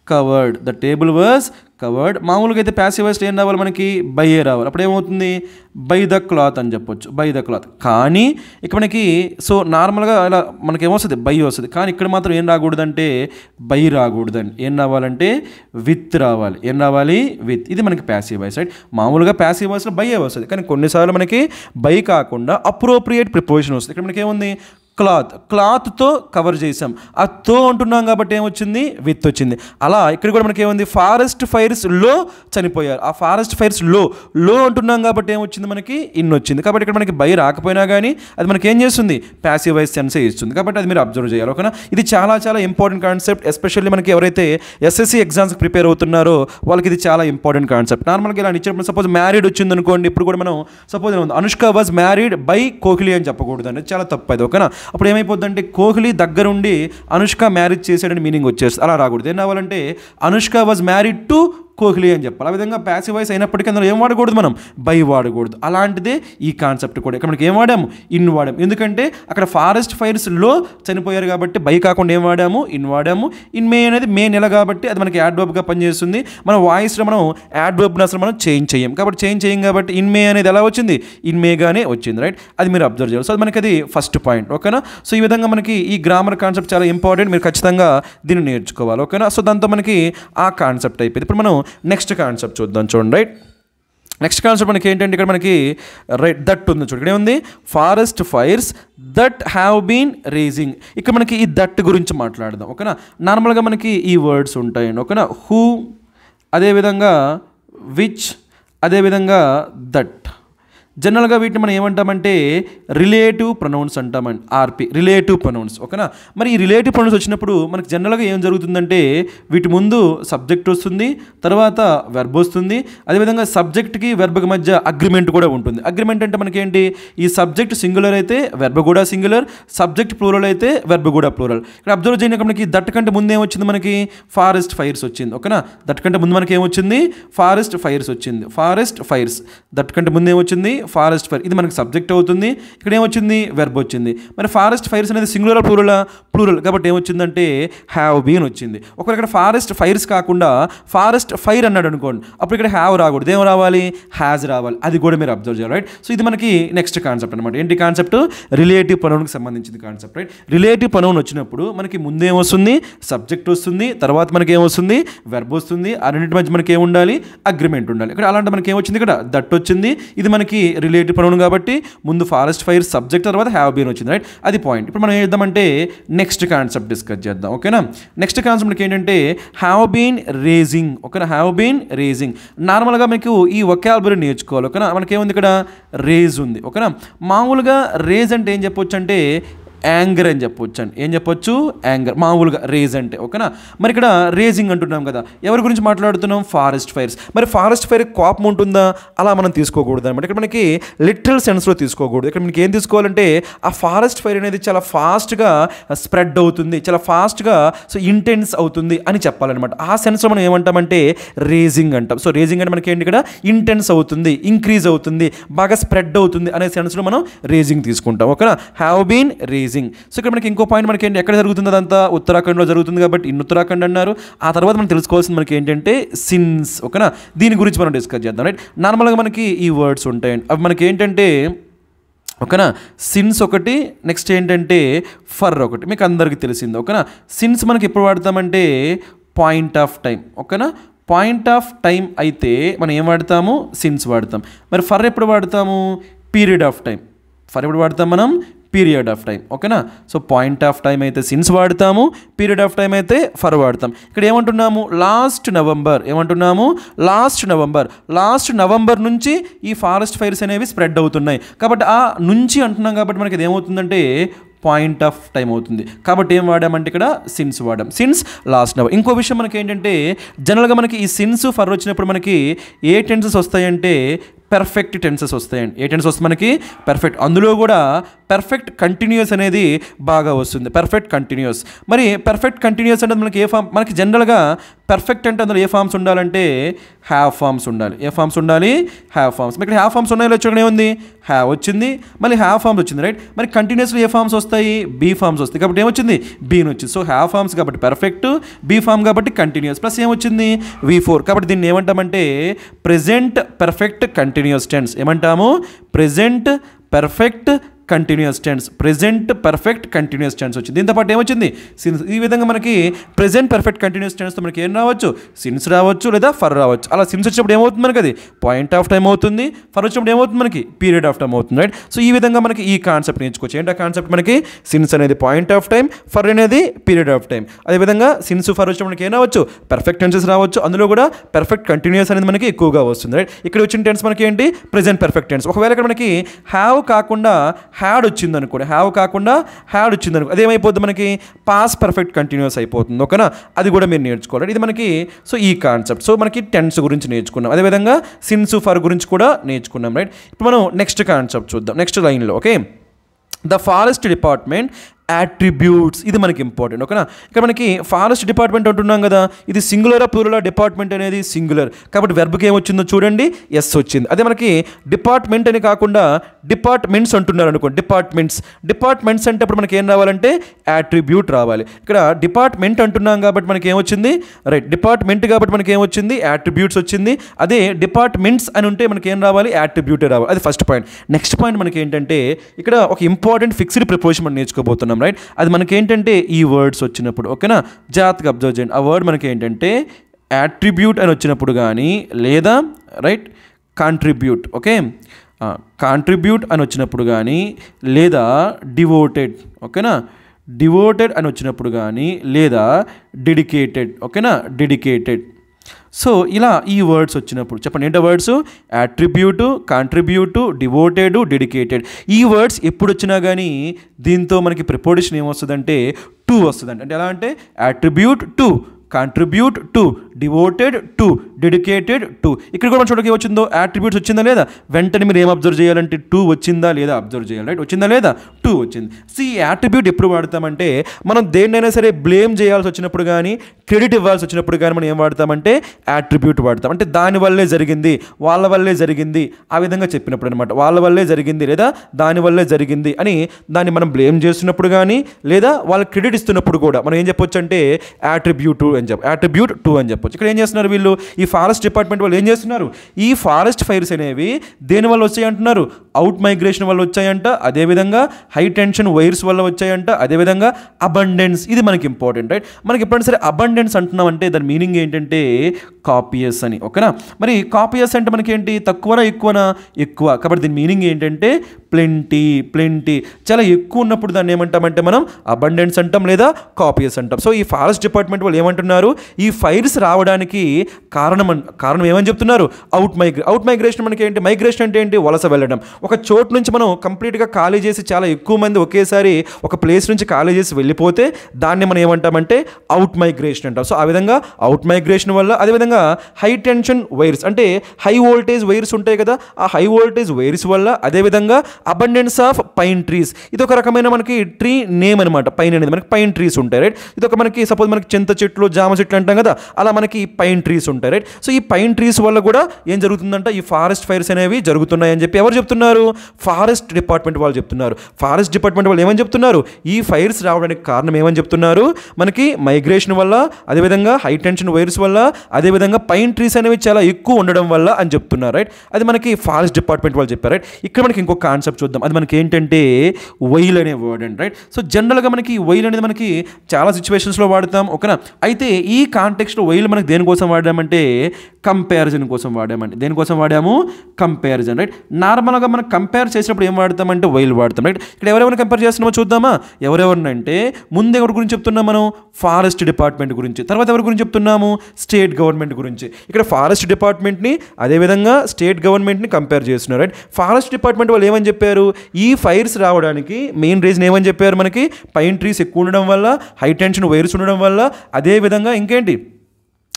covered the table was covered మామూలుగా అయితే ప్యాసివ్ వాయిస్ ఏం రావాలి మనకి? బై ఏ రావాలి. అప్పుడు ఏమవుతుంది? బై ద క్లాత్ అని చెప్పొచ్చు. బై ద క్లాత్ కానీ ఇక్కడ మనకి సో నార్మల్గా ఇలా మనకి ఏమొస్తుంది? బై వస్తుంది. కానీ ఇక్కడ మాత్రం ఏం రాకూడదంటే బై రాకూడదండి. ఏం రావాలంటే విత్ రావాలి. ఏం రావాలి? విత్ ఇది మనకి ప్యాసివ్ వాయిస్ రైట్ మామూలుగా ప్యాసివ్ వాయిస్లో బై వస్తుంది. కానీ కొన్నిసార్లు మనకి బై కాకుండా అప్రోప్రియేట్ ప్రిపోజిషన్ వస్తుంది. ఇక్కడ మనకి ఏముంది? క్లాత్. క్లాత్తో కవర్ చేసాం ఆ తో అంటున్నాం కాబట్టి ఏమొచ్చింది? విత్ వచ్చింది. అలా ఇక్కడ కూడా మనకి ఏముంది ఫారెస్ట్ ఫైర్స్లో చనిపోయారు. ఆ ఫారెస్ట్ ఫైర్స్లో. లో అంటున్నాం కాబట్టి ఏమొచ్చింది మనకి? ఇన్ వచ్చింది. కాబట్టి ఇక్కడ మనకి బై రాకపోయినా కానీ అది మనకి ఏం చేస్తుంది ప్యాసివ్ వైస్ సెన్సే ఇస్తుంది. కాబట్టి అది మీరు అబ్జర్వ్ చేయాలి. ఓకేనా? ఇది చాలా చాలా ఇంపార్టెంట్ కాన్సెప్ట్ ఎస్పెషల్లీ మనకి ఎవరైతే ఎస్ఎస్సి ఎగ్జామ్స్ ప్రిపేర్ అవుతున్నారో వాళ్ళకి ఇది చాలా ఇంపార్టెంట్ కాన్సెప్ట్ నార్మల్గా ఇలా ఇచ్చినప్పుడు సపోజ్ మ్యారీడ్ వచ్చింది అనుకోండి ఇప్పుడు కూడా మనం suppose Anushka was married by Kohli అని చెప్పకూడదు అనేది చాలా తప్పు అది. ఓకేనా? అప్పుడు ఏమైపోద్దంటే కోహ్లీ దగ్గరుండి అనుష్క మ్యారేజ్ చేశాడని మీనింగ్ వచ్చేస్తుంది. అలా రాకూడదు. ఏం రావాలంటే Anushka was married to Kohli అని చెప్పాలి. ఆ విధంగా ప్యాసివ్ వాయిస్ అయినప్పటికీ అందులో ఏం వాడకూడదు మనం? బై వాడకూడదు. అలాంటిదే ఈ కాన్సెప్ట్ కూడా. ఇక్కడ మనకి ఏం వాడాము? ఇన్ వాడాము. ఎందుకంటే అక్కడ ఫారెస్ట్ ఫైర్స్లో చనిపోయారు కాబట్టి బై కాకుండా ఏం వాడాము? ఇన్ వాడాము. ఇన్ మే అనేది మే నెల కాబట్టి అది మనకి యాడ్వర్బ్గా పనిచేస్తుంది. మన వాయిస్లో మనం యాడ్వర్బ్ని అసలు మనం చేంజ్ చేయం కాబట్టి చేంజ్ చేయం కాబట్టి ఇన్ మే అనేది ఎలా వచ్చింది? ఇన్ మేగానే వచ్చింది రైట్ అది మీరు అబ్జర్వ్ చేయాలి. సో అది మనకి అది ఫస్ట్ పాయింట్ ఓకేనా సో ఈ విధంగా మనకి ఈ గ్రామర్ కాన్సెప్ట్ చాలా ఇంపార్టెంట్ మీరు ఖచ్చితంగా దీన్ని నేర్చుకోవాలి. ఓకేనా సో దాంతో మనకి ఆ కాన్సెప్ట్ అయిపోయింది. ఇప్పుడు మనం నెక్స్ట్ కాన్సెప్ట్ చూద్దాం చూడండి రైట్ నెక్స్ట్ కాన్సెప్ట్ మనకి ఏంటంటే ఇక్కడ మనకి రైట్ దట్ ఉంది చూడండి ఇక్కడ ఉంది forest fires that have been raging ఇక్కడ మనకి ఈ దట్ గురించి మాట్లాడదాం ఓకేనా? నార్మల్గా మనకి ఈ వర్డ్స్ ఉంటాయండి ఓకేనా? హూ అదేవిధంగా విచ్ అదేవిధంగా దట్ జనరల్గా వీటిని మనం ఏమంటామంటే రిలేటివ్ ప్రొనౌన్స్ అంటామండి ఆర్పి రిలేటివ్ ప్రొనౌన్స్. ఓకేనా? మరి ఈ రిలేటివ్ ప్రొనౌన్స్ వచ్చినప్పుడు మనకి జనరల్గా ఏం జరుగుతుందంటే వీటి ముందు సబ్జెక్ట్ వస్తుంది తర్వాత వెర్బ్ వస్తుంది అదేవిధంగా సబ్జెక్ట్కి వెర్బ్కి మధ్య అగ్రిమెంట్ కూడా ఉంటుంది. అగ్రిమెంట్ అంటే మనకేంటి? ఈ సబ్జెక్ట్ సింగులర్ అయితే వెర్బ్ కూడా సింగులర్ సబ్జెక్ట్ ప్లూరల్ అయితే వెర్బ్ కూడా ప్లూరల్ ఇక్కడ అబ్జర్వ్ చేయడానికి మనకి దట్ కంటే ముందు ఏమొచ్చింది మనకి? ఫారెస్ట్ ఫైర్స్ వచ్చింది. ఓకేనా? దట్ కంటే ముందు మనకి ఏమొచ్చింది ఫారెస్ట్ ఫైర్స్ వచ్చింది. ఫారెస్ట్ ఫైర్స్ దట్ కంటే ముందు ఏమొచ్చింది ఫారెస్ట్ ఫైర్ ఇది మనకి సబ్జెక్ట్ అవుతుంది. ఇక్కడ ఏమొచ్చింది? వెర్బ్ వచ్చింది. మరి ఫారెస్ట్ ఫైర్స్ అనేది సింగులర్ ప్లూరల్ ప్లూరల్ కాబట్టి ఏమొచ్చిందంటే హ్యావ్ బీన్ వచ్చింది. ఒకవేళ ఇక్కడ ఫారెస్ట్ ఫైర్స్ కాకుండా ఫారెస్ట్ ఫైర్ అన్నాడు అనుకోండి అప్పుడు ఇక్కడ హ్యావ్ రాకూడదు. ఏం రావాలి? హ్యాజ్ రావాలి. అది కూడా మీరు అబ్జర్వ్ చేయాలి రైట్ సో ఇది మనకి నెక్స్ట్ కాన్సెప్ట్ అనమాట ఏంటి కాన్సెప్ట్ రిలేటివ్ పనౌన్కి సంబంధించింది కాన్సెప్ట్ రైట్ రిలేటివ్ పనౌన్ వచ్చినప్పుడు మనకి ముందేం వస్తుంది సబ్జెక్ట్ వస్తుంది. తర్వాత మనకి ఏమొస్తుంది? వెర్బ్ వస్తుంది. అన్నింటి మధ్య మనకి ఏం ఉండాలి అగ్రిమెంట్ ఉండాలి. ఇక్కడ అలాంటి మనకి ఏమొచ్చింది? ఇక్కడ దట్ వచ్చింది. ఇది మనకి రిలేటివ్ పనౌన్ కాబట్టి ముందు ఫారెస్ట్ ఫైర్ సబ్జెక్ట్ తర్వాత హ్యావ్ బీన్ వచ్చింది రైట్ అది పాయింట్ ఇప్పుడు మనం ఏం చేద్దామంటే నెక్స్ట్ కాన్సెప్ట్ డిస్కస్ చేద్దాం ఓకేనా నెక్స్ట్ కాన్సెప్ట్ ఏంటంటే హ్యావ్ బీన్ రేజింగ్ ఓకేనా హ్యావ్ బీన్ రేజింగ్ నార్మల్గా మీకు ఈ ఒకాబులరీ నేర్చుకోవాలి ఓకేనా మనకేముంది ఇక్కడ? రేజ్ ఉంది ఓకేనా మామూలుగా రేజ్ అంటే ఏం చెప్పొచ్చు అంటే యాంగర్ అని చెప్పొచ్చు అండి ఏం చెప్పొచ్చు? యాంగర్. మామూలుగా రేజ్ అంటే ఓకేనా? మరి ఇక్కడ రేజింగ్ అంటున్నాం కదా ఎవరి గురించి మాట్లాడుతున్నాం? Forest fires. మరి ఫారెస్ట్ ఫైర్ కోపం ఉంటుందా? అలా మనం తీసుకోకూడదు అనమాట ఇక్కడ మనకి లిటరల్ సెన్స్లో తీసుకోకూడదు. ఇక్కడ మనకి ఏం తీసుకోవాలంటే ఆ ఫారెస్ట్ ఫైర్ అనేది చాలా ఫాస్ట్గా స్ప్రెడ్ అవుతుంది చాలా ఫాస్ట్గా సో ఇంటెన్స్ అవుతుంది అని చెప్పాలన్నమాట. ఆ సెన్స్లో మనం ఏమంటామంటే రేజింగ్ అంటాం. సో రేజింగ్ అంటే మనకి ఏంటి ఇక్కడ? ఇంటెన్స్ అవుతుంది ఇంక్రీజ్ అవుతుంది బాగా స్ప్రెడ్ అవుతుంది అనే సెన్స్లో మనం రేజింగ్ తీసుకుంటాం ఓకేనా? హ్యావ్ బీన్ రేజింగ్ సో ఇక్కడ మనకి ఇంకో పాయింట్ మనకి ఏంటి ఎక్కడ జరుగుతుంది అదంతా? ఉత్తరాఖండ్లో జరుగుతుంది కాబట్టి ఇన్ ఉత్తరాఖండ్ అన్నారు. ఆ తర్వాత మనం తెలుసుకోవాల్సింది మనకి ఏంటంటే సిన్స్ ఓకేనా? దీని గురించి మనం డిస్కస్ చేద్దాం రైట్ నార్మల్గా మనకి ఈ వర్డ్స్ ఉంటాయండి అవి మనకి ఏంటంటే ఓకేనా? సిన్స్ ఒకటి నెక్స్ట్ ఏంటంటే ఫర్ ఒకటి. మీకు అందరికీ తెలిసింది ఓకేనా? సిన్స్ మనకి ఎప్పుడు వాడతామంటే పాయింట్ ఆఫ్ టైం ఓకేనా? పాయింట్ ఆఫ్ టైం అయితే మనం ఏం వాడతాము? సిన్స్ వాడతాం. మరి ఫర్ ఎప్పుడు వాడతాము? పీరియడ్ ఆఫ్ టైం ఫర్ ఎప్పుడు వాడతాం మనం? పీరియడ్ ఆఫ్ టైం ఓకేనా సో పాయింట్ ఆఫ్ టైం అయితే సిన్స్ వాడతాము పీరియడ్ ఆఫ్ టైం అయితే ఫర్ వాడతాం. ఇక్కడ ఏమంటున్నాము? లాస్ట్ నవంబర్ ఏమంటున్నాము? లాస్ట్ నవంబర్ లాస్ట్ నవంబర్ నుంచి ఈ ఫారెస్ట్ ఫైర్స్ అనేవి స్ప్రెడ్ అవుతున్నాయి. కాబట్టి ఆ నుంచి అంటున్నాం కాబట్టి మనకి ఇది ఏమవుతుందంటే పాయింట్ ఆఫ్ టైం అవుతుంది. కాబట్టి ఏం వాడామంటే ఇక్కడ సిన్స్ వాడాం. సిన్స్ లాస్ట్ నవర్ ఇంకో విషయం మనకి ఏంటంటే జనరల్గా మనకి ఈ సిన్స్ ఫర్ వచ్చినప్పుడు మనకి ఏ టెన్సెస్ వస్తాయంటే పెర్ఫెక్ట్ టెన్సెస్ వస్తాయండి. ఏ టెన్స్ వస్తుంది మనకి పెర్ఫెక్ట్ అందులో కూడా పెర్ఫెక్ట్ కంటిన్యూస్ అనేది బాగా వస్తుంది. పెర్ఫెక్ట్ కంటిన్యూస్ మరి పెర్ఫెక్ట్ కంటిన్యూస్ అంటే మనకి ఏ ఫామ్ మనకి జనరల్గా పర్ఫెక్ట్ అంటే అందులో ఏ ఫామ్స్ ఉండాలంటే హ్యావ్ ఫామ్స్ ఉండాలి. ఏ ఫామ్స్ ఉండాలి? హ్యావ్ ఫామ్స్ ఇక్కడ హ్యావ్ ఫామ్స్ ఉన్నాయో వచ్చి ఏముంది? హ్యావ్ వచ్చింది. మళ్ళీ హ్యావ్ ఫామ్స్ వచ్చింది రైట్ మరి కంటిన్యూస్లో ఏ ఫామ్స్ వస్తాయి? బీ ఫామ్స్ వస్తాయి. కాబట్టి ఏమొచ్చింది? బీన్ వచ్చింది. సో హ్యావ్ ఫామ్స్ కాబట్టి పర్ఫెక్ట్ బీ ఫామ్ కాబట్టి కంటిన్యూస్ ప్లస్ ఏమొచ్చింది? వి ఫోర్ కాబట్టి దీన్ని ఏమంటామంటే ప్రెజెంట్ పర్ఫెక్ట్ కంటిన్యూస్ టెన్స్ ఏమంటాము? Present perfect continuous tense present perfect continuous tense వచ్చింది. దీంతో పాటు ఏమొచ్చింది? సిన్స్ ఈ విధంగా మనకి ప్రెజెంట్ పర్ఫెక్ట్ కంటిన్యూస్ టెన్స్తో మనకి ఏం రావచ్చు? సిన్స్ రావచ్చు లేదా ఫర్ రావచ్చు. అలా సిన్స్ వచ్చినప్పుడు ఏమవుతుంది మనకి అది? పాయింట్ ఆఫ్ టైం అవుతుంది. ఫర్ వచ్చినప్పుడు ఏమవుతుంది మనకి? పీరియడ్ ఆఫ్ టైం అవుతుంది రైట్ సో ఈ విధంగా మనకి ఈ కాన్సెప్ట్ నేర్చుకోవచ్చు. ఏంటి ఆ కాన్సెప్ట్ మనకి? సిన్స్ అనేది పాయింట్ ఆఫ్ టైం ఫర్ అనేది పీరియడ్ ఆఫ్ టైం అదేవిధంగా సిన్స్ ఫర్ వచ్చినప్పుడు మనకి ఏం రావచ్చు? పర్ఫెక్ట్ టెన్సెస్ రావచ్చు. అందులో కూడా పర్ఫెక్ట్ కంటిన్యూస్ అనేది మనకి ఎక్కువగా వస్తుంది రైట్ ఇక్కడ వచ్చిన టెన్స్ మనకి ఏంటి? ప్రెజెంట్ పర్ఫెక్ట్ టెన్స్ ఒకవేళ ఇక్కడ మనకి హ్యావ్ కాకుండా హ్యాడ్ వచ్చింది అనుకోండి హ్యావ్ కాకుండా హ్యాడ్ వచ్చింది అనుకో అదేమైపోద్ది మనకి? పాస్ పర్ఫెక్ట్ కంటిన్యూస్ అయిపోతుంది. ఓకేనా? అది కూడా మీరు నేర్చుకోవాలి. ఇది మనకి సో ఈ కాన్సెప్ట్ సో మనకి టెన్స్ గురించి నేర్చుకున్నాం. అదేవిధంగా సిన్స్ ఫర్ గురించి కూడా నేర్చుకున్నాం రైట్ ఇప్పుడు మనం నెక్స్ట్ కాన్సెప్ట్ చూద్దాం. నెక్స్ట్ లైన్లో okay the forest department attributes ఇది మనకి ఇంపార్టెంట్ ఓకేనా? ఇక్కడ మనకి ఫారెస్ట్ డిపార్ట్మెంట్ అంటున్నాం కదా. ఇది సింగులర్ ప్లూరల్ డిపార్ట్మెంట్ అనేది సింగులర్ కాబట్టి వెర్బ్కి ఏమొచ్చిందో చూడండి. ఎస్ వచ్చింది. అదే మనకి డిపార్ట్మెంట్ అని కాకుండా డిపార్ట్మెంట్స్ అంటున్నారు అనుకోండి. డిపార్ట్మెంట్స్ డిపార్ట్మెంట్స్ అంటే అప్పుడు మనకి ఏం రావాలంటే యాట్రిబ్యూట్ రావాలి. ఇక్కడ డిపార్ట్మెంట్ అంటున్నాం కాబట్టి మనకి ఏమొచ్చింది? రైట్ డిపార్ట్మెంట్ కాబట్టి మనకి ఏమొచ్చింది? యాట్రిబ్యూట్స్ వచ్చింది. అదే డిపార్ట్మెంట్స్ అని ఉంటే మనకి ఏం రావాలి? యాట్రిబ్యూటే రావాలి. అది ఫస్ట్ పాయింట్ నెక్స్ట్ పాయింట్ మనకి ఏంటంటే ఇక్కడ ఒక ఇంపార్టెంట్ ఫిక్స్డ్ ప్రిపోజిషన్ మనం నేర్చుకోబోతున్నాం. రైట్ అది మనకి ఏంటంటే ఈ వర్డ్స్ వచ్చినప్పుడు ఓకేనా? జాగ్రత్తగా అబ్జర్వ్ చేయండి. ఆ వర్డ్ మనకి ఏంటంటే యాట్రిబ్యూట్ అని వచ్చినప్పుడు కానీ లేదా రైట్ కాంట్రిబ్యూట్ ఓకే? కాంట్రిబ్యూట్ అని వచ్చినప్పుడు కానీ లేదా డివోటెడ్ ఓకేనా? డివోటెడ్ అని వచ్చినప్పుడు కానీ లేదా డెడికేటెడ్ ఓకేనా? డెడికేటెడ్ సో ఇలా ఈ వర్డ్స్ వచ్చినప్పుడు చెప్పండి ఏంటో words attribute contribute devoted dedicated ఈ వర్డ్స్ ఎప్పుడు వచ్చినా కానీ దీంతో మనకి ప్రిపోడిషన్ ఏమొస్తుందంటే టూ వస్తుందండి. అంటే ఎలా అంటే attribute to contribute to devoted to dedicated to ఇక్కడ కూడా మనం చూడకి వచ్చిందో యాట్రిబ్యూట్స్ వచ్చిందా లేదా? వెంటనే మీరు ఏం అబ్జర్వ్ చేయాలంటే టూ వచ్చిందా లేదా అబ్జర్వ్ చేయాలి. రైట్ వచ్చిందా లేదా? టూ వచ్చింది. సి ఈ అట్రిబ్యూట్ ఎప్పుడు వాడతామంటే మనం దేన్నైనా సరే బ్లేమ్ చేయాల్సి వచ్చినప్పుడు కానీ క్రెడిట్ ఇవ్వాల్సి వచ్చినప్పుడు కానీ మనం ఏం వాడతామంటే యాట్రిబ్యూట్ వాడతాం. అంటే దాని వల్లే జరిగింది వాళ్ళ వల్లే జరిగింది ఆ విధంగా చెప్పినప్పుడు అనమాట వాళ్ళ వల్లే జరిగింది లేదా దాని వల్లే జరిగింది అని దాన్ని మనం బ్లేమ్ చేస్తున్నప్పుడు కానీ లేదా వాళ్ళ క్రెడిట్ ఇస్తున్నప్పుడు కూడా మనం ఏం చెప్పొచ్చు అంటే యాట్రిబ్యూట్ అని చెప్పి అట్రిబ్యూట్ టూ అని చెప్పొచ్చు. ఇక్కడ ఏం చేస్తున్నారు వీళ్ళు? ఈ ఫారెస్ట్ డిపార్ట్మెంట్ వాళ్ళు ఏం చేస్తున్నారు? ఈ ఫారెస్ట్ ఫైర్స్ అనేవి దేని వల్ల వచ్చాయి అంటున్నారు అవుట్ మైగ్రేషన్ వల్ల వచ్చాయంట అదేవిధంగా హై టెన్షన్ వైర్స్ వల్ల వచ్చాయంట అదేవిధంగా అబండెన్స్ ఇది మనకి ఇంపార్టెంట్ రైట్ మనకి ఎప్పుడైనా సరే అబండెన్స్ అంటున్నాం అంటే దాని మీనింగ్ ఏంటంటే కాపియస్ అని ఓకేనా మరి కాపియస్ అంటే మనకి ఏంటి తక్కువనా ఎక్కువనా? ఎక్కువ. కాబట్టి దీని మీనింగ్ ఏంటంటే ప్లెంటీ ప్లెంటీ చాలా ఎక్కువ ఉన్నప్పుడు దాన్ని ఏమంటామంటే మనం అబండెన్స్ అంటాం లేదా కాపీస్ అంటాం. సో ఈ ఫారెస్ట్ డిపార్ట్మెంట్ వాళ్ళు ఏమంటున్నారు? ఈ ఫైర్స్ రావడానికి కారణం కారణం ఏమని చెప్తున్నారు? అవుట్ మైగ్రే అవుట్ మైగ్రేషన్ మనకి ఏంటి? మైగ్రేషన్ అంటే ఏంటి? వలస వెళ్ళడం. ఒక చోటు నుంచి మనం కంప్లీట్గా ఖాళీ చేసి చాలా ఎక్కువ మంది ఒకేసారి ఒక ప్లేస్ నుంచి ఖాళీ చేసి వెళ్ళిపోతే దాన్ని మనం ఏమంటామంటే అవుట్ మైగ్రేషన్ అంటాం. సో ఆ విధంగా అవుట్ మైగ్రేషన్ వల్ల అదేవిధంగా హై టెన్షన్ వైర్స్ అంటే హై వోల్టేజ్ వైర్స్ ఉంటాయి కదా? ఆ హై వోల్టేజ్ వైర్స్ వల్ల అదేవిధంగా అబండెన్స్ ఆఫ్ పైన్ ట్రీస్ ఇది ఒక రకమైన మనకి ట్రీ నేమ్ అనమాట పైన్ అనేది మనకి పైన్ ట్రీస్ ఉంటాయి రైట్ ఇది ఒక మనకి సపోజ్ మనకి చింత చెట్లు జామ చెట్లు అంటాం కదా అలా మనకి పైన్ ట్రీస్ ఉంటాయి రైట్ సో ఈ పైన్ ట్రీస్ వల్ల కూడా ఏం జరుగుతుందంటే? ఈ ఫారెస్ట్ ఫైర్స్ అనేవి జరుగుతున్నాయి అని చెప్పి ఎవరు చెప్తున్నారు? ఫారెస్ట్ డిపార్ట్మెంట్ వాళ్ళు చెప్తున్నారు. ఫారెస్ట్ డిపార్ట్మెంట్ వాళ్ళు ఏమని చెప్తున్నారు? ఈ ఫైర్స్ రావడానికి కారణం ఏమని చెప్తున్నారు? మనకి మైగ్రేషన్ వల్ల అదేవిధంగా హై టెన్షన్ వైర్స్ వల్ల అదేవిధంగా పైన్ ట్రీస్ అనేవి చాలా ఎక్కువ ఉండడం వల్ల అని చెప్తున్నారు రైట్ అది మనకి ఫారెస్ట్ డిపార్ట్మెంట్ వాళ్ళు చెప్పారు రైట్ ఇక్కడ మనకి ఇంకో కాన్సెప్ట్ చూద్దాం. అది మనకి ఏంటంటే వైల్ అనే వర్డ్ అండి రైట్ సో జనరల్గా మనకి వైల్ అనేది మనకి చాలా సిచ్యువేషన్స్లో వాడతాం ఓకేనా? అయితే ఈ కాంటెక్స్ట్లో వైల్ మనకి దేనికోసం వాడామంటే కంపారిజన్ కోసం వాడామండి. దేనికోసం వాడాము? కంపారిజన్ రైట్ నార్మల్గా మనం కంపేర్ చేసినప్పుడు ఏం వాడతామంటే వైల్ వాడతాం రైట్ ఇక్కడ ఎవరెవరిని కంపేర్ చేస్తున్నామో చూద్దామా? ఎవరెవరినంటే ముందు ఎవరి గురించి చెప్తున్నాం మనం? ఫారెస్ట్ డిపార్ట్మెంట్ గురించి. తర్వాత ఎవరి గురించి చెప్తున్నాము? స్టేట్ గవర్నమెంట్ గురించి. ఇక్కడ ఫారెస్ట్ డిపార్ట్మెంట్ని అదేవిధంగా స్టేట్ గవర్నమెంట్ని కంపేర్ చేస్తున్నారు రైట్ ఫారెస్ట్ డిపార్ట్మెంట్ వాళ్ళు ఏమని చెప్పారు? ఈ ఫైర్స్ రావడానికి మెయిన్ రీజన్ ఏమని చెప్పారు మనకి? పైన్ ట్రీస్ ఎక్కువ ఉండడం వల్ల హై టెన్షన్ వైర్స్ ఉండడం వల్ల అదేవిధంగా ఇంకేంటి?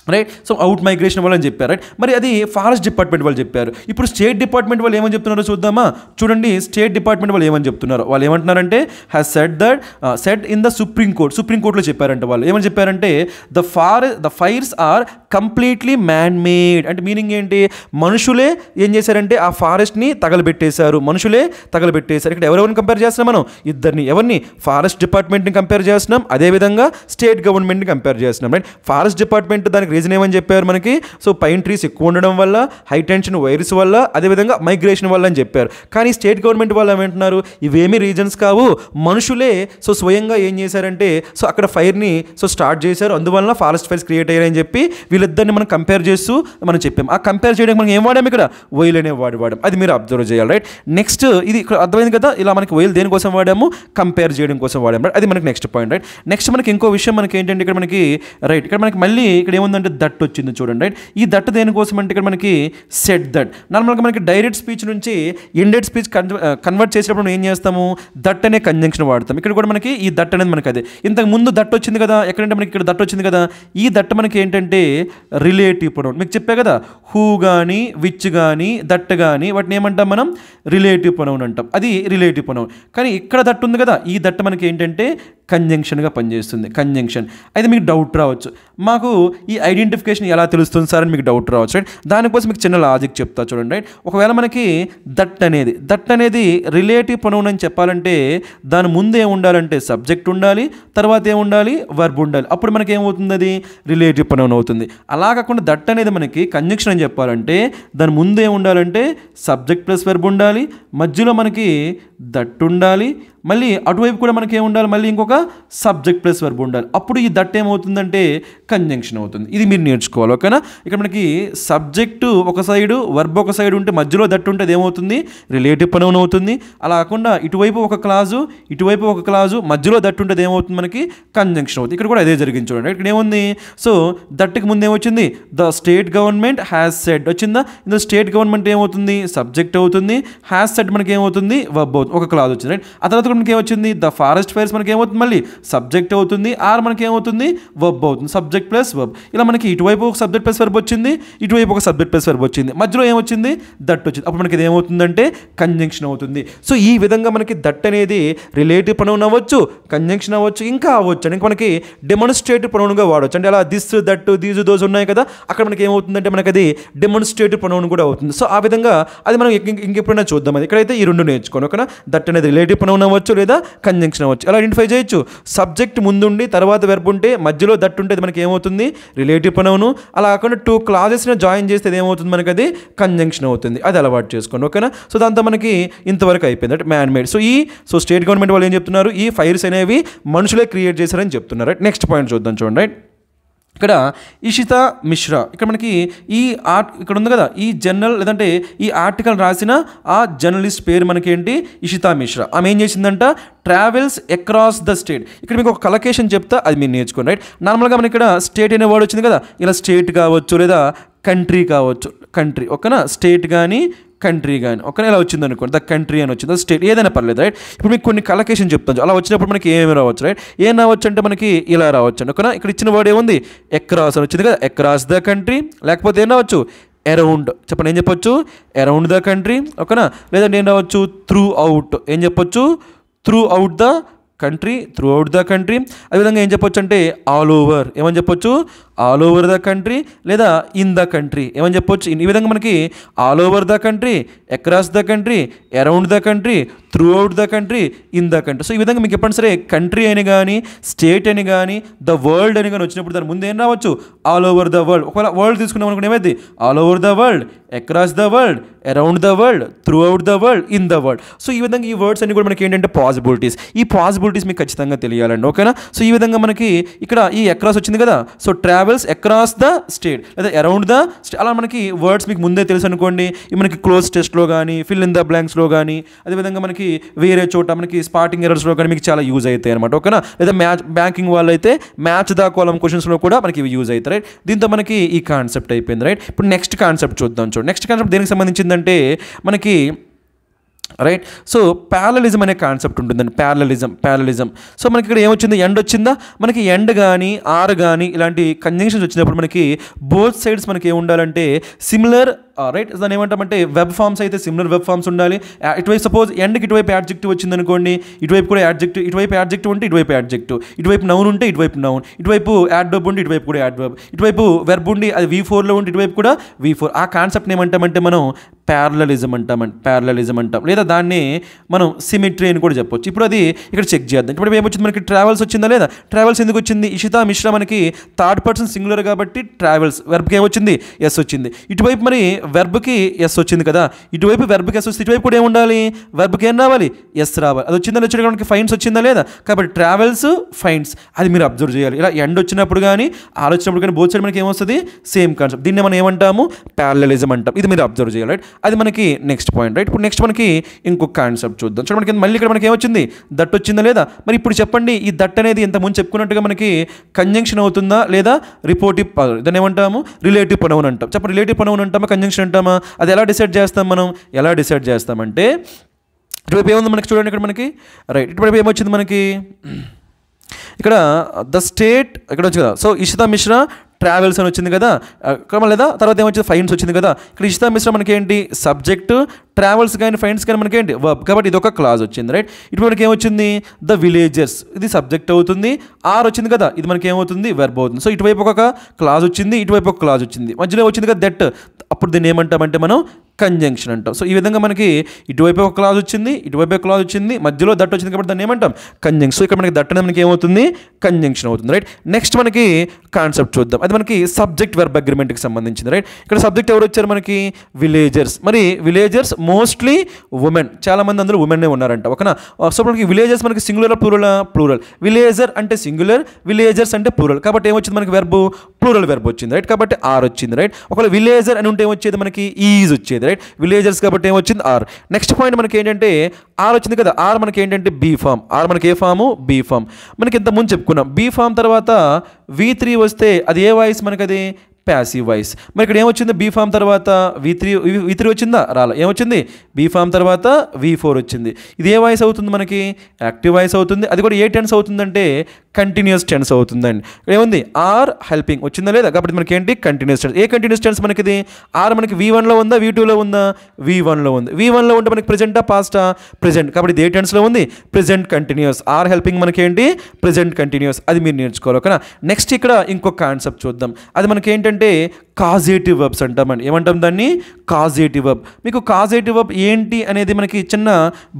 రైట్ సో అవుట్ మైగ్రేషన్ వాళ్ళని అని చెప్పారు రైట్ మరి అది ఫారెస్ట్ డిపార్ట్మెంట్ వాళ్ళు చెప్పారు. ఇప్పుడు స్టేట్ డిపార్ట్మెంట్ వాళ్ళు ఏమని చెప్తున్నారో చూద్దామా? చూడండి స్టేట్ డిపార్ట్మెంట్ వాళ్ళు ఏమని చెప్తున్నారు. వాళ్ళు ఏమంటున్నారంటే has said that said in the Supreme Court Supreme కోర్టులో చెప్పారంట వాళ్ళు. ఏమని చెప్పారంటే the far the fires are completely man made అంటే మీనింగ్ ఏంటి? మనుషులే ఏం చేశారంటే ఆ ఫారెస్ట్ని తగలబెట్టేశారు. మనుషులే తగలబెట్టేశారు. ఇక్కడ ఎవరెవరిని కంపేర్ చేస్తున్నాం మనం? ఇద్దరిని. ఎవరిని? ఫారెస్ట్ డిపార్ట్మెంట్ని కంపేర్ చేస్తున్నాం. అదేవిధంగా స్టేట్ గవర్నమెంట్ని కంపేర్ చేస్తున్నాం. రైట్ ఫారెస్ట్ డిపార్ట్మెంట్ దానికి రీజన్ ఏమని చెప్పారు మనకి? సో పైన్ ట్రీస్ ఎక్కువ ఉండడం వల్ల హై టెన్షన్ వైరస్ వల్ల అదేవిధంగా మైగ్రేషన్ వల్ల అని చెప్పారు. కానీ స్టేట్ గవర్నమెంట్ వాళ్ళు ఏమంటున్నారు? ఇవేమీ రీజన్స్ కావు. మనుషులే సో స్వయంగా ఏం చేశారంటే సో అక్కడ ఫైర్ని సో స్టార్ట్ చేశారు. అందువల్ల ఫారెస్ట్ ఫైర్స్ క్రియేట్ అయ్యారని చెప్పి వీళ్ళిద్దరిని మనం కంపేర్ చేస్తూ మనం చెప్పాం. ఆ కంపేర్ చేయడానికి మనం ఏం వాడాం ఇక్కడ? వైల్ అనే వాడి వాడాం. అది మీరు అబ్జర్వ్ చేయాలి రైట్ నెక్స్ట్ ఇది ఇక్కడ అర్థమైంది కదా? ఇలా మనకి వైల్ దేనికోసం వాడాము? కంపేర్ చేయడం కోసం వాడాము రైట్ అది మనకి నెక్స్ట్ పాయింట్ రైట్ నెక్స్ట్ మనకి ఇంకో విషయం మనకి ఏంటంటే ఇక్కడ మనకి రైట్ ఇక్కడ మనకి మళ్ళీ ఇక్కడ ఏముందంటే దట్ వచ్చింది చూడండి రైట్ ఈ దట్ దేనికోసం అంటే ఇక్కడ మనకి సెట్ దట్ నార్మల్గా మనకి డైరెక్ట్ స్పీచ్ నుంచి ఇండైరెక్ట్ స్పీచ్ కన్వర్ట్ చేసేటప్పుడు మనం ఏం చేస్తాము? దట్ అనే కంజంక్షన్ వాడతాం. ఇక్కడ కూడా మనకి ఈ దట్ అనేది మనకి అదే ఇంతకు ముందు దట్ వచ్చింది కదా ఎక్కడంటే మనకి ఇక్కడ దట్ వచ్చింది కదా ఈ దట్ మనకి ఏంటంటే రిలేటివ్ ప్రొనౌన్ మీకు చెప్పే కదా హూ కానీ విచ్ కానీ దట్ కానీ వాటిని ఏమంటాం మనం? రిలేటివ్ ప్రొనౌన్ అంటాం. అది రిలేటివ్ ప్రొనౌన్ కానీ ఇక్కడ దట్ ఉంది కదా ఈ దట్ మనకి ఏంటంటే కంజంక్షన్గా పనిచేస్తుంది. కంజంక్షన్ అయితే మీకు డౌట్ రావచ్చు. మాకు ఈ ఐడెంటిఫికేషన్ ఎలా తెలుస్తుంది సార్ అని మీకు డౌట్ రావచ్చు రైట్ దానికోసం మీకు చిన్న లాజిక్ చెప్తా చూడండి రైట్ ఒకవేళ మనకి దట్ అనేది దట్ అనేది రిలేటివ్ ప్రొనౌన్ అని చెప్పాలంటే దాని ముందు ఏం ఉండాలంటే సబ్జెక్ట్ ఉండాలి తర్వాత ఏం ఉండాలి? వర్బ్ ఉండాలి. అప్పుడు మనకి ఏమవుతుంది అది? రిలేటివ్ ప్రొనౌన్ అవుతుంది. అలా కాకుండా దట్ అనేది మనకి కంజంక్షన్ అని చెప్పాలంటే దాని ముందు ఏం ఉండాలంటే సబ్జెక్ట్ ప్లస్ వర్బ్ ఉండాలి మధ్యలో మనకి దట్ ఉండాలి మళ్ళీ అటువైపు కూడా మనకి ఉండాలి? మళ్ళీ ఇంకొక సబ్జెక్ట్ ప్లస్ వర్బ్ ఉండాలి. అప్పుడు ఈ దట్ ఏమవుతుందంటే కంజంక్షన్ అవుతుంది. ఇది మీరు నేర్చుకోవాలి ఓకేనా? ఇక్కడ మనకి సబ్జెక్టు ఒక సైడు వర్బ్ ఒక సైడ్ ఉంటే మధ్యలో దట్ ఉంటే ఏమవుతుంది? రిలేటివ్ పనౌన్ అవుతుంది. అలా కాకుండా ఇటువైపు ఒక క్లాజు ఇటువైపు ఒక క్లాజు మధ్యలో దట్ ఉంటే ఏమవుతుంది మనకి? కంజంక్షన్ అవుతుంది. ఇక్కడ కూడా అదే జరిగింది చూడండి. ఇక్కడ ఏముంది? సో దట్కి ముందు ఏమొచ్చింది? The state government has said వచ్చిందా? ఇందులో స్టేట్ గవర్నమెంట్ ఏమవుతుంది? సబ్జెక్ట్ అవుతుంది. హ్యాస్ సెడ్ మనకి ఏమవుతుంది? వర్బ్ అవుతుంది. ఒక క్లాజ్ వచ్చింది రైట్ ఆ తర్వాత కూడా మనకి ఏమొచ్చింది ద ఫారెస్ట్ ఫైర్స్ మనకి ఏమవుతుంది మళ్ళీ సబ్జెక్ట్ అవుతుంది. ఆర్ మనకి ఏమవుతుంది వర్బ్ అవుతుంది. సబ్జెక్ట్ ప్లస్ వర్బ్ ఇలా మనకి ఇటువైపు ఒక సబ్జెక్ట్ ప్లస్ వర్బ్ వచ్చింది. ఇటువైపు ఒక సబ్జెక్ట్ ప్లస్ వర్బ్ వచ్చింది. మధ్యలో ఏమొచ్చింది? దట్ వచ్చింది. అప్పుడు మనకి ఇది ఏమవుతుందంటే కంజంక్షన్ అవుతుంది. సో ఈ విధంగా మనకి దట్ అనేది రిలేటివ్ ప్రొనౌన్ అవ్వచ్చు కంజంక్షన్ అవ్వచ్చు ఇంకా అవ్వచ్చు అంటే మనకి డెమోన్స్ట్రేటివ్ ప్రొనౌన్గా వాడవచ్చు అంటే అలా దిస్ దట్ దీస్ దోస్ ఉన్నాయి కదా? అక్కడ మనకి ఏమవుతుందంటే మనకి అది డెమోన్స్ట్రేటివ్ ప్రొనౌన్ కూడా అవుతుంది. సో ఆ విధంగా అది మనం ఇంక- ఇంకెప్పుడైనా చూద్దాం. అది ఇక్కడైతే ఈ రెండు నేర్చుకోండి ఓకేనా? దట్ అనేది రిలేటివ్ ప్రొనౌన్ అవ్వచ్చు లేదా కంజంక్షన్ అవ్వచ్చు. అలా ఐడెంటిఫై చేయొచ్చు? సబ్జెక్ట్ ముందుండి తర్వాత వెర్బ్ ఉంటే మధ్యలో దట్ ఉంటే అది మనకి ఏమవుతుంది? రిలేటివ్ పనవును అలా కాకుండా టూ క్లాజెస్ని జాయిన్ చేస్తే ఏమవుతుంది? మనకి అది కంజంక్షన్ అవుతుంది. అది అలవాటు చేసుకోండి ఓకేనా? సో దాంతో మనకి ఇంతవరకు అయిపోయింది అంటే మ్యాన్ మేడ్ సో ఈ సో స్టేట్ గవర్నమెంట్ వాళ్ళు ఏం చెప్తున్నారు? ఈ ఫైర్స్ అనేవి మనుషులే క్రియేట్ చేశారని చెప్తున్నారు. రైట్ నెక్స్ట్ పాయింట్ చూద్దాం చూడండి. రైట్ ఇక్కడ ఇషిత మిశ్రా. ఇక్కడ మనకి ఈ ఆర్ట్ ఇక్కడ ఉంది కదా ఈ జర్నల్ లేదంటే ఈ ఆర్టికల్ రాసిన ఆ జర్నలిస్ట్ పేరు మనకి ఏంటి ఇషితా మిశ్రా. ఆమె ఏం చేసిందంట? Travels across the state. ఇక్కడ మీకు ఒక కలకేషన్ చెప్తా అది మీరు నేర్చుకోండి రైట్? నార్మల్గా మనకి ఇక్కడ స్టేట్ అనే వర్డ్ వచ్చింది కదా ఇలా స్టేట్ కావచ్చు లేదా కంట్రీ కావచ్చు. కంట్రీ ఓకేనా? స్టేట్ కానీ కంట్రీ కానీ ఒకనే ఇలా వచ్చింది అనుకోండి ద కంట్రీ అని వచ్చింది స్టేట్ ఏదైనా పర్లేదు రైట్ ఇప్పుడు మీకు కొన్ని కలకేషన్ చెప్తాను. అలా వచ్చినప్పుడు మనకి ఏమి రావచ్చు రైట్ ఏం రావచ్చు అంటే మనకి ఇలా రావచ్చు అండి. ఓకేనా? ఇక్కడ ఇచ్చిన వర్డ్ ఏముంది? ఎక్రాస్ అని వచ్చింది కదా ఎక్రాస్ ద కంట్రీ లేకపోతే ఏం రావచ్చు? అరౌండ్ చెప్పండి ఏం చెప్పొచ్చు? అరౌండ్ ద కంట్రీ ఓకేనా? లేదంటే ఏం రావచ్చు? త్రూ అవుట్ ఏం చెప్పొచ్చు? Throughout the country throughout the country అదేవిధంగా ఏం చెప్పొచ్చు అంటే ఆల్ ఓవర్ ఏమని చెప్పొచ్చు? ఆల్ ఓవర్ ద కంట్రీ లేదా ఇన్ ద కంట్రీ ఏమని చెప్పొచ్చు? ఈ విధంగా మనకి all over the country across the country around the country throughout the country in the country so ఈ విధంగా మీకు ఎప్పుడైనా సరే కంట్రీ అని కానీ స్టేట్ అని కానీ ద వరల్డ్ అని కానీ వచ్చినప్పుడు దాని ముందు ఏం రావచ్చు? ఆల్ ఓవర్ ద వరల్డ్ ఒకవేళ వరల్డ్ తీసుకున్నాం అనుకుంటే ఏమైంది? All over the world across the world around the world throughout the world in the world so ఈ విధంగా ఈ వర్డ్స్ అన్ని కూడా మనకి ఏంటంటే పాసిబిలిటీస్ ఈ పాసిబిలిటీస్ మీకు ఖచ్చితంగా తెలియాలండి. ఓకేనా? సో ఈ విధంగా మనకి ఇక్కడ ఈ అక్రాస్ వచ్చింది కదా? So travels across the state లేదా అరౌండ్ ద స్టేట్ అలా మనకి వర్డ్స్ మీకు ముందే తెలుసు అనుకోండి. మనకి క్లోజ్ టెస్ట్లో కానీ ఫిల్ ఇన్ ద బ్లాంక్స్లో కానీ అదేవిధంగా మనకి వేరే చోట మనకి స్పాటింగ్ ఎరర్స్లో కానీ మీకు చాలా యూజ్ అవుతాయి అనమాట ఓకేనా? లేదా మ్యాచ్ బ్యాంకింగ్ వాళ్ళు అయితే మ్యాచ్ ద కాలం క్వశ్చన్స్లో కూడా మనకి ఇవి యూజ్ అవుతాయి రైట్ దీంతో మనకి ఈ కాన్సెప్ట్ అయిపోయింది రైట్ ఇప్పుడు నెక్స్ట్ కాన్సెప్ట్ చూద్దాం చూడండి నెక్స్ట్ కాన్సెప్ట్ దేనికి సంబంధించిందంటే మనకి రైట్ సో ప్యారలిజం అనే కాన్సెప్ట్ ఉంటుందండి. ప్యారలిజం ప్యారలిజం సో మనకి ఇక్కడ ఏమొచ్చింది? ఎండ్ వచ్చిందా? మనకి ఎండ్ కానీ ఆర్ కానీ ఇలాంటి కంజంక్షన్స్ వచ్చినప్పుడు మనకి బోత్ సైడ్స్ మనకి ఏముండాలంటే సిమిలర్ రైట్ దాని ఏమంటామంటే వెబ్ ఫామ్స్ అయితే సిమిలర్ వెబ్ ఫామ్స్ ఉండాలి. Uh, ఇటువైపు సపోజ్ ఎండ్కి ఇటువైపు యాడ్జెక్టివ్ వచ్చింది అనుకోండి ఇటువైపు కూడా యాడ్జెక్టివ్ ఇటువైపు యాడ్జెక్టివ్ ఉంటే ఇటువైపు యాడ్జెక్టివ్ ఇటువైపు నౌన్ ఉంటే ఇటువైపు నౌన్ ఇటువైపు యాడ్ వెబ్ ఉంటే ఇటువైపు కూడా యాడ్ వెబ్ ఇటువైపు వెర్బ్ ఉండి అది వి ఫోర్లో ఉంటే ఇటువైపు కూడా వి ఫోర్ ఆ కాన్సెప్ట్ని ఏమంటామంటే మనం ప్యారలలిజం అంటాం ప్యారలలిజం అంటాం. లేదా దాన్ని మనం సిమిట్రీ అని కూడా చెప్పొచ్చు. ఇప్పుడు అది ఇక్కడ చెక్ చేద్దాం. ఇప్పుడు ఏమొచ్చింది మనకి? ట్రావెల్స్ వచ్చిందా లేదా? ట్రావెల్స్ ఎందుకు వచ్చింది? ఇషితా మిశ్రా మనకి థర్డ్ పర్సన్ సింగులర్ కాబట్టి ట్రావెల్స్. వెర్బ్కి ఏమొచ్చింది? ఎస్ వచ్చింది. ఇటువైపు మరి వెర్బ్కి ఎస్ వచ్చింది కదా. ఇటువైపు వెర్బ్కి ఎస్ వస్తే ఇటువైపు కూడా ఏముండాలి వెర్బ్కి ఏం రావాలి? ఎస్ రావాలి. అది వచ్చిందా వచ్చేటప్పుడు మనకి ఫైన్స్ వచ్చిందా లేదా? కాబట్టి ట్రావెల్స్ ఫైన్స్. అది మీరు అబ్జర్వ్ చేయాలి. ఇలా ఎండ్ వచ్చినప్పుడు కానీ ఆలోచినప్పుడు కానీ బోత్ సైడ్ మనకి ఏమొస్తుంది? Same concept. దీన్ని మనం ఏమంటాము? ప్యారలలిజం అంటాం. ఇది మీరు అబ్జర్వ్ చేయాలి. రైట్? అది మనకి నెక్స్ట్ పాయింట్ రైట్ ఇప్పుడు నెక్స్ట్ మనకి ఇంకొక కాన్సెప్ట్ చూద్దాం. చూడండి మనకి మళ్ళీ ఇక్కడ మనకి ఏమొచ్చింది? దట్ వచ్చిందా లేదా? మరి ఇప్పుడు చెప్పండి ఈ దట్ అనేది ఇంత ముందు చెప్పుకున్నట్టుగా మనకి కంజంక్షన్ అవుతుందా లేదా రిపోర్టివ్ దాన్ని ఏమంటాము? రిలేటివ్ పనౌన్ అంటాం. చెప్పండి రిలేటివ్ పనౌన్ అంటామా? కంజంక్షన్ అంటామా? అది ఎలా డిసైడ్ చేస్తాం మనం? ఎలా డిసైడ్ చేస్తామంటే ఇటువైపు ఏముంది మనకి చూడండి ఇక్కడ మనకి? రైట్ ఇటువైపు ఏమొచ్చింది మనకి? ఇక్కడ ద స్టేట్ ఇక్కడ వచ్చి కదా. సో ఇషితా మిశ్రా ట్రావెల్స్ అని వచ్చింది కదా లేదా? తర్వాత ఏమొచ్చింది? ఫైన్స్ వచ్చింది కదా. ఇక్కడ ఇషితా మిశ్రా మనకి ఏంటి ట్రావెల్స్ కానీ ఫైన్స్ కానీ మనకి వర్బ్ కాబట్టి ఇది ఒక క్లాజ్ వచ్చింది రైట్? ఇప్పుడు మనకి ఏమొచ్చింది ద విలేజర్స్ ఇది సబ్జెక్ట్ అవుతుంది. ఆర్ వచ్చింది కదా ఇది మనకి ఏమవుతుంది వెర్బ్ అవుతుంది. సో ఇటువైపు ఒక క్లాజ్ వచ్చింది ఇటువైపు ఒక క్లాజ్ వచ్చింది. మధ్యలో వచ్చింది కదా దట్ అప్పుడు దీన్ని ఏమంటామంటే మనం కంజంక్షన్ అంటాం. సో ఈ విధంగా మనకి ఇటువైపు ఒక క్లాజ్ వచ్చింది ఇటువైపు ఒక క్లాజ్ వచ్చింది మధ్యలో దట్ వచ్చింది కాబట్టి దాన్ని ఏమంటాం? కంజంక్షన్ సో ఇక్కడ మనకి దట్ అనేది మనకి ఏమవుతుంది? కంజంక్షన్ అవుతుంది రైట్ నెక్స్ట్ మనకి కాన్సెప్ట్ చూద్దాం. అది మనకి సబ్జెక్ట్ వెర్బ్ అగ్రిమెంట్కి సంబంధించింది రైట్ ఇక్కడ సబ్జెక్ట్ ఎవరు వచ్చారు మనకి? విలేజర్స్ మరి విలేజర్స్ మోస్ట్లీ ఉమెన్. చాలామంది అందులో ఉమెన్ ఉన్నారంట. ఓకేనా? సో మనకి విలేజర్స్ మనకి సింగులర్ ప్లూరల్ ప్లూరల్. విలేజర్ అంటే సింగులర్ విలేజర్స్ అంటే ప్లూరల్. కాబట్టి ఏమొచ్చింది మనకి వెర్బు ప్లూరల్ వెర్బ్ వచ్చింది రైట్ కాబట్టి ఆర్ వచ్చింది రైట్ ఒకవేళ విలేజర్ అని ఉంటే ఏమొచ్చేది మనకి? ఈజ్ వచ్చేది రైట్ విలేజర్స్ కాబట్టి ఏమొచ్చింది? ఆర్ నెక్స్ట్ పాయింట్ మనకి ఏంటంటే ఆర్ వచ్చింది కదా ఆర్ మనకి ఏంటంటే బీ ఫామ్ ఆర్ మనకి ఏ ఫాము బీ ఫామ్ మనకి ఇంత ముందు చెప్పుకున్నాం. బీ ఫామ్ తర్వాత వి త్రీ వస్తే అది ఏ వాయిస్ మనకి అది ప్యాసివ్ వాయిస్ మరి ఇక్కడ ఏమొచ్చింది? బీ ఫామ్ తర్వాత వి త్రీ వి త్రీ వచ్చిందా? రాలే. ఏమొచ్చింది? బీ ఫామ్ తర్వాత వి ఫోర్ వచ్చింది. ఇది ఏ వాయిస్ అవుతుంది మనకి? యాక్టివ్ వాయిస్ అవుతుంది. అది కూడా ఏ టెన్స్ అవుతుందంటే కంటిన్యూస్ టెన్స్ అవుతుందండి. ఏముంది? ఆర్ హెల్పింగ్ వచ్చిందా లేదా? కాబట్టి మనకి ఏంటి కంటిన్యూస్ టెన్స్ ఏ కంటిన్యూస్ టెన్స్ మనకి ఇది ఆర్ మనకి వి వన్లో ఉందా? వి టూలో ఉందా? వి వన్లో ఉంది. వి వన్లో ఉంటే మనకి ప్రజెంటా పాస్టా ప్రెజెంట్ కాబట్టి ఇది ఏ టెన్స్లో ఉంది. ప్రెజెంట్ కంటిన్యూస్ ఆర్ హెల్పింగ్ మనకి ఏంటి ప్రెజెంట్ కంటిన్యూస్ అది మీరు నేర్చుకోవాలి ఓకేనా? నెక్స్ట్ ఇక్కడ ఇంకొక కాన్సెప్ట్ చూద్దాం. అది మనకి ఏంటంటే కాజేటివ్ వర్బ్స్ అంటామండి ఏమంటాం దాన్ని? కాజేటివ్ వర్బ్ మీకు కాజేటివ్ వర్బ్ ఏంటి అనేది మనకి చిన్న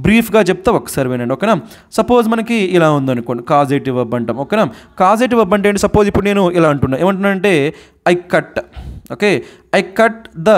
బ్రీఫ్గా చెప్తా ఒకసారి వినండి ఓకేనా? సపోజ్ మనకి ఇలా ఉందనుకోండి కాజేటివ్ వర్బ్ అంటాం ఓకేనా? కాజేటివ్ వర్బ్ అంటే ఏంటి? సపోజ్ ఇప్పుడు నేను ఇలా అంటున్నా. ఏమంటున్నానంటే I cut okay I cut the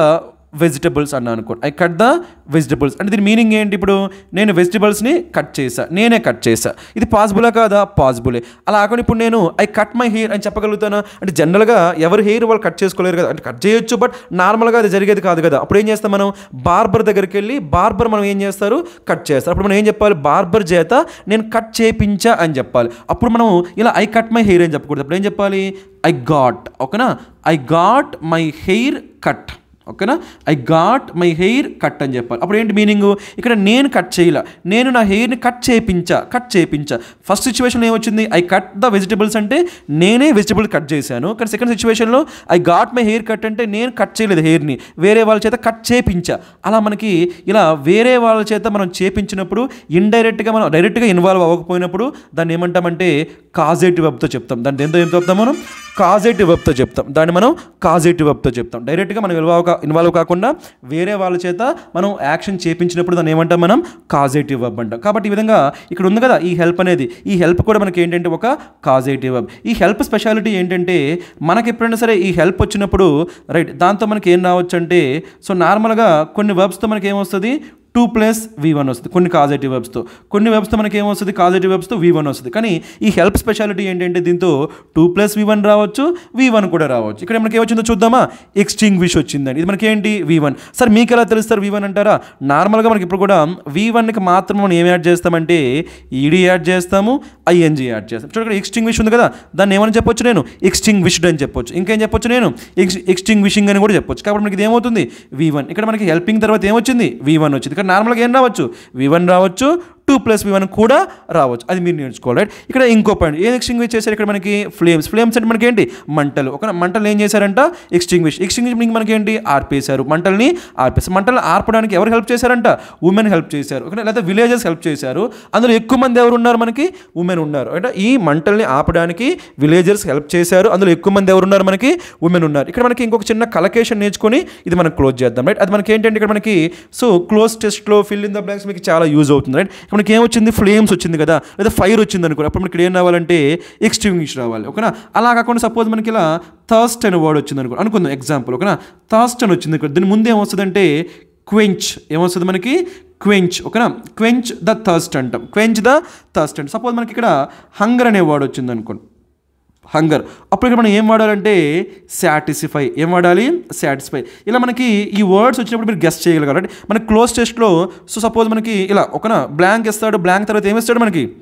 vegetables అన్నాను అనుకోండి ఐ కట్ ద వెజిటబుల్స్ అంటే దీని మీనింగ్ ఏంటి ఇప్పుడు? నేను వెజిటబుల్స్ని కట్ చేసా నేనే కట్ చేసా ఇది పాసిబులా కాదా? పాసిబులే అలా కాకుండా ఇప్పుడు నేను ఐ కట్ మై హెయిర్ అని చెప్పగలుగుతానా? అంటే జనరల్గా ఎవరి హెయిర్ వాళ్ళు కట్ చేసుకోలేరు కదా. అంటే కట్ చేయొచ్చు బట్ నార్మల్గా అది జరిగేది కాదు కదా. అప్పుడు ఏం చేస్తాం మనం? బార్బర్ దగ్గరికి వెళ్ళి బార్బర్ మనం ఏం చేస్తారు? కట్ చేస్తారు. అప్పుడు మనం ఏం చెప్పాలి? బార్బర్ చేత నేను కట్ చేపించా అని చెప్పాలి. అప్పుడు మనం ఇలా ఐ కట్ మై హెయిర్ అని చెప్పకూడదు. అప్పుడు ఏం చెప్పాలి? ఐ గాట్ ఓకేనా? I got my hair cut ఓకేనా? I got my hair cut అని చెప్పాలి. అప్పుడు ఏంటి మీనింగ్ ఇక్కడ నేను కట్ చేయాల. నేను నా హెయిర్ని కట్ చేయించా కట్ చేయించా ఫస్ట్ సిచ్యువేషన్ ఏమొచ్చింది? ఐ కట్ ద వెజిటబుల్స్ అంటే నేనే వెజిటబుల్ కట్ చేశాను. కానీ సెకండ్ సిచ్యువేషన్లో I got my hair cut అంటే నేను కట్ చేయలేదు హెయిర్ని వేరే వాళ్ళ చేత కట్ చేపించా. అలా మనకి ఇలా వేరే వాళ్ళ చేత మనం చేపించినప్పుడు ఇండైరెక్ట్గా మనం డైరెక్ట్గా ఇన్వాల్వ్ అవ్వకపోయినప్పుడు దాన్ని ఏమంటామంటే కాజేటివ్ వెబ్తో చెప్తాం. దాన్ని దేంతో ఏం చెప్తాం మనం? కాజేటివ్ వెబ్తో చెప్తాం. దాన్ని మనం కాజేటివ్ వెబ్తో చెప్తాం. డైరెక్ట్గా మనం ఇన్వాల్వ్ ఇన్వాల్వ్ కాకుండా వేరే వాళ్ళ చేత మనం యాక్షన్ చేపించినప్పుడు దాన్ని ఏమంటాం మనం? కాజేటివ్ వెబ్ అంటాం. కాబట్టి ఈ విధంగా ఇక్కడ ఉంది కదా ఈ హెల్ప్ అనేది. ఈ హెల్ప్ కూడా మనకి ఏంటంటే ఒక కాజేటివ్ వెబ్ ఈ హెల్ప్ స్పెషాలిటీ ఏంటంటే మనకి ఎప్పుడైనా సరే ఈ హెల్ప్ వచ్చినప్పుడు రైట్ దాంతో మనకి ఏం రావచ్చు అంటే సో నార్మల్గా కొన్ని వెబ్స్తో మనకి ఏమొస్తుంది టూ ప్లస్ వి వన్ వస్తుంది. కొన్ని కాజేటివ్ వెబ్స్తో కొన్ని వెబ్స్తో మనకి ఏమొస్తుంది కాజేటివ్ వెబ్స్తో వి వన్ వస్తుంది. కానీ ఈ హెల్ప్ స్పెషాలిటీ ఏంటంటే దీంతో టూ ప్లస్ వి వన్ రావచ్చు వి వన్ కూడా రావచ్చు. ఇక్కడ మనకి ఏమొచ్చిందో చూద్దామా? ఎక్స్టింగ్ విష్ వచ్చిందండి ఇది మనకి ఏంటి వి వన్. సార్ మీకు ఎలా తెలుస్తారు వి వన్ అంటారా? నార్మల్గా మనకి ఇప్పుడు కూడా వి వన్కి మాత్రం మనం ఏం యాడ్ చేస్తామంటే ఈడీ యాడ్ చేస్తాము ఐఎన్జీ యాడ్ చేస్తాం. చూడండి ఎక్స్టింగ్ విష్ ఉంది కదా? దాన్ని ఏమని చెప్పొచ్చు నేను? ఎక్స్టింగ్ విష్డ్ అని చెప్పొచ్చు. ఇంకేం చెప్పొచ్చు నేను? ఎక్స్ ఎక్స్టింగ్ విషింగ్ అని కూడా చెప్పొచ్చు. కాబట్టి మనకి ఇది ఏమవుతుంది? V one. ఇక్కడ మనకి హెల్పింగ్ తర్వాత ఏమొచ్చింది? వి వన్ వచ్చింది. నార్మల్గా ఏం రావచ్చు? వి వన్ రావచ్చు టూ ప్లస్ వి వన్ కూడా రావచ్చు. అది మీరు నేర్చుకోవాలి. రైట్ ఇక్కడ ఇంకో పాయింట్ ఏం ఎక్స్టింగ్విష్ చేశారు ఇక్కడ మనకి? ఫ్లేమ్స్ ఫ్లేమ్స్ అంటే మనకి ఏంటి మంటలు. ఒక మంటలు ఏం చేశారంట? ఎక్స్టింగ్విష్ ఎక్స్టింగ్విష్ మనకి ఏంటి ఆర్పేశారు. మంటల్ని ఆర్పేశారు. మంటలు ఆర్పడానికి ఎవరు హెల్ప్ చేశారంట? ఉమెన్ హెల్ప్ చేశారు. ఓకే లేదా విలేజెస్ హెల్ప్ చేశారు. అందులో ఎక్కువ మంది ఎవరు ఉన్నారు మనకి? ఉమెన్ ఉన్నారు. అంటే ఈ మంటల్ని ఆపడానికి విలేజర్స్ హెల్ప్ చేశారు. అందులో ఎక్కువ మంది ఎవరు ఉన్నారు మనకి? ఉమెన్ ఉన్నారు. ఇక్కడ మనకి ఇంకొక చిన్న కలకేషన్ నేర్చుకొని ఇది మనం క్లోజ్ చేద్దాం. రైట్ అది మనకి ఏంటంటే ఇక్కడ మనకి సో క్లోజ్ టెస్ట్లో ఫిల్ ఇన్ ద బ్లాంక్స్ మీకు చాలా యూజ్ అవుతుంది. రైట్ మనకి ఏమొచ్చింది ఫ్లేమ్స్ వచ్చింది కదా. లేదా ఫైర్ వచ్చింది అనుకో అప్పుడు మనకి ఏం రావాలంటే ఎక్స్టింగ్విష్ రావాలి. ఓకేనా? అలా కాకుండా సపోజ్ మనకి ఇలా థర్స్ట్ అనే వర్డ్ వచ్చింది అనుకో అనుకుందాం ఎగ్జాంపుల్. ఓకేనా? థర్స్ట్ అని వచ్చింది అనుకో దీని ముందు ఏమొస్తుందంటే క్వెంచ్. ఏమొస్తుంది మనకి? క్వెంచ్. ఓకేనా? క్వెంచ్ ద థర్స్ట్ అంటాం. క్వెంచ్ ద థర్స్ట్ అంట. సపోజ్ మనకి ఇక్కడ హంగర్ అనే వర్డ్ వచ్చింది అనుకోండి. హంగర్. అప్పుడు ఇక్కడ మనం ఏం వాడాలంటే సాటిస్ఫై. ఏం వాడాలి? సాటిస్ఫై. ఇలా మనకి ఈ వర్డ్స్ వచ్చినప్పుడు మీరు గెస్ట్ చేయగలగాలి. అంటే మన క్లోజ్ టెస్ట్లో సో సపోజ్ మనకి ఇలా ఒకనా బ్లాంక్ ఇస్తాడు బ్లాంక్ తర్వాత ఏం ఇస్తాడు మనకి?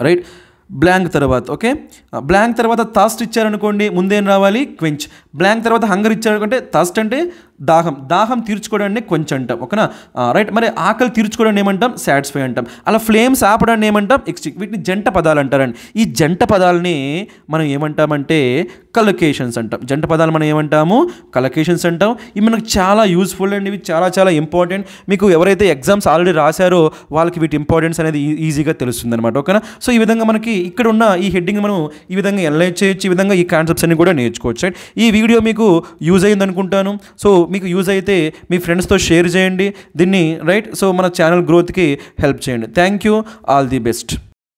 రైట్? బ్లాంక్ తర్వాత ఓకే? బ్లాంక్ తర్వాత థాస్ట్ ఇచ్చారనుకోండి ముందేం రావాలి? క్వెంచ్. బ్లాంక్ తర్వాత హంగర్ ఇచ్చారనుకుంటే థాస్ట్ అంటే దాహం దాహం తీర్చుకోవడాన్ని కొంచెం అంటాం ఓకేనా రైట్ మరి ఆకలి తీర్చుకోవడం ఏమంటాం? సాటిస్ఫై అంటాం. అలా ఫ్లేమ్స్ ఆపడాన్ని ఏమంటాం? ఎక్స్టిక్ వీటిని జంట పదాలు అంటారండి. ఈ జంట పదాలని మనం ఏమంటామంటే కలకేషన్స్ అంటాం. జంట పదాలు మనం ఏమంటాము? కలకేషన్స్ అంటాం. ఇవి మనకు చాలా యూస్ఫుల్ అండి. ఇవి చాలా చాలా ఇంపార్టెంట్ మీకు ఎవరైతే ఎగ్జామ్స్ ఆల్రెడీ రాశారో వాళ్ళకి వీటి ఇంపార్టెన్స్ అనేది ఈజీగా తెలుస్తుంది అనమాట ఓకేనా? సో ఈ విధంగా మనకి ఇక్కడ ఉన్న ఈ హెడ్డింగ్ మనం ఈ విధంగా ఎనలైజ్ చేయొచ్చు. ఈ విధంగా ఈ కాన్సెప్ట్స్ అన్ని కూడా నేర్చుకోవచ్చు ఈ వీడియో మీకు యూజ్ అయింది అనుకుంటాను సో మీకు యూజ్ అయితే మీ ఫ్రెండ్స్తో షేర్ చేయండి. దీన్ని రైట్ సో మన ఛానల్ గ్రోత్కి హెల్ప్ చేయండి. Thank you all the best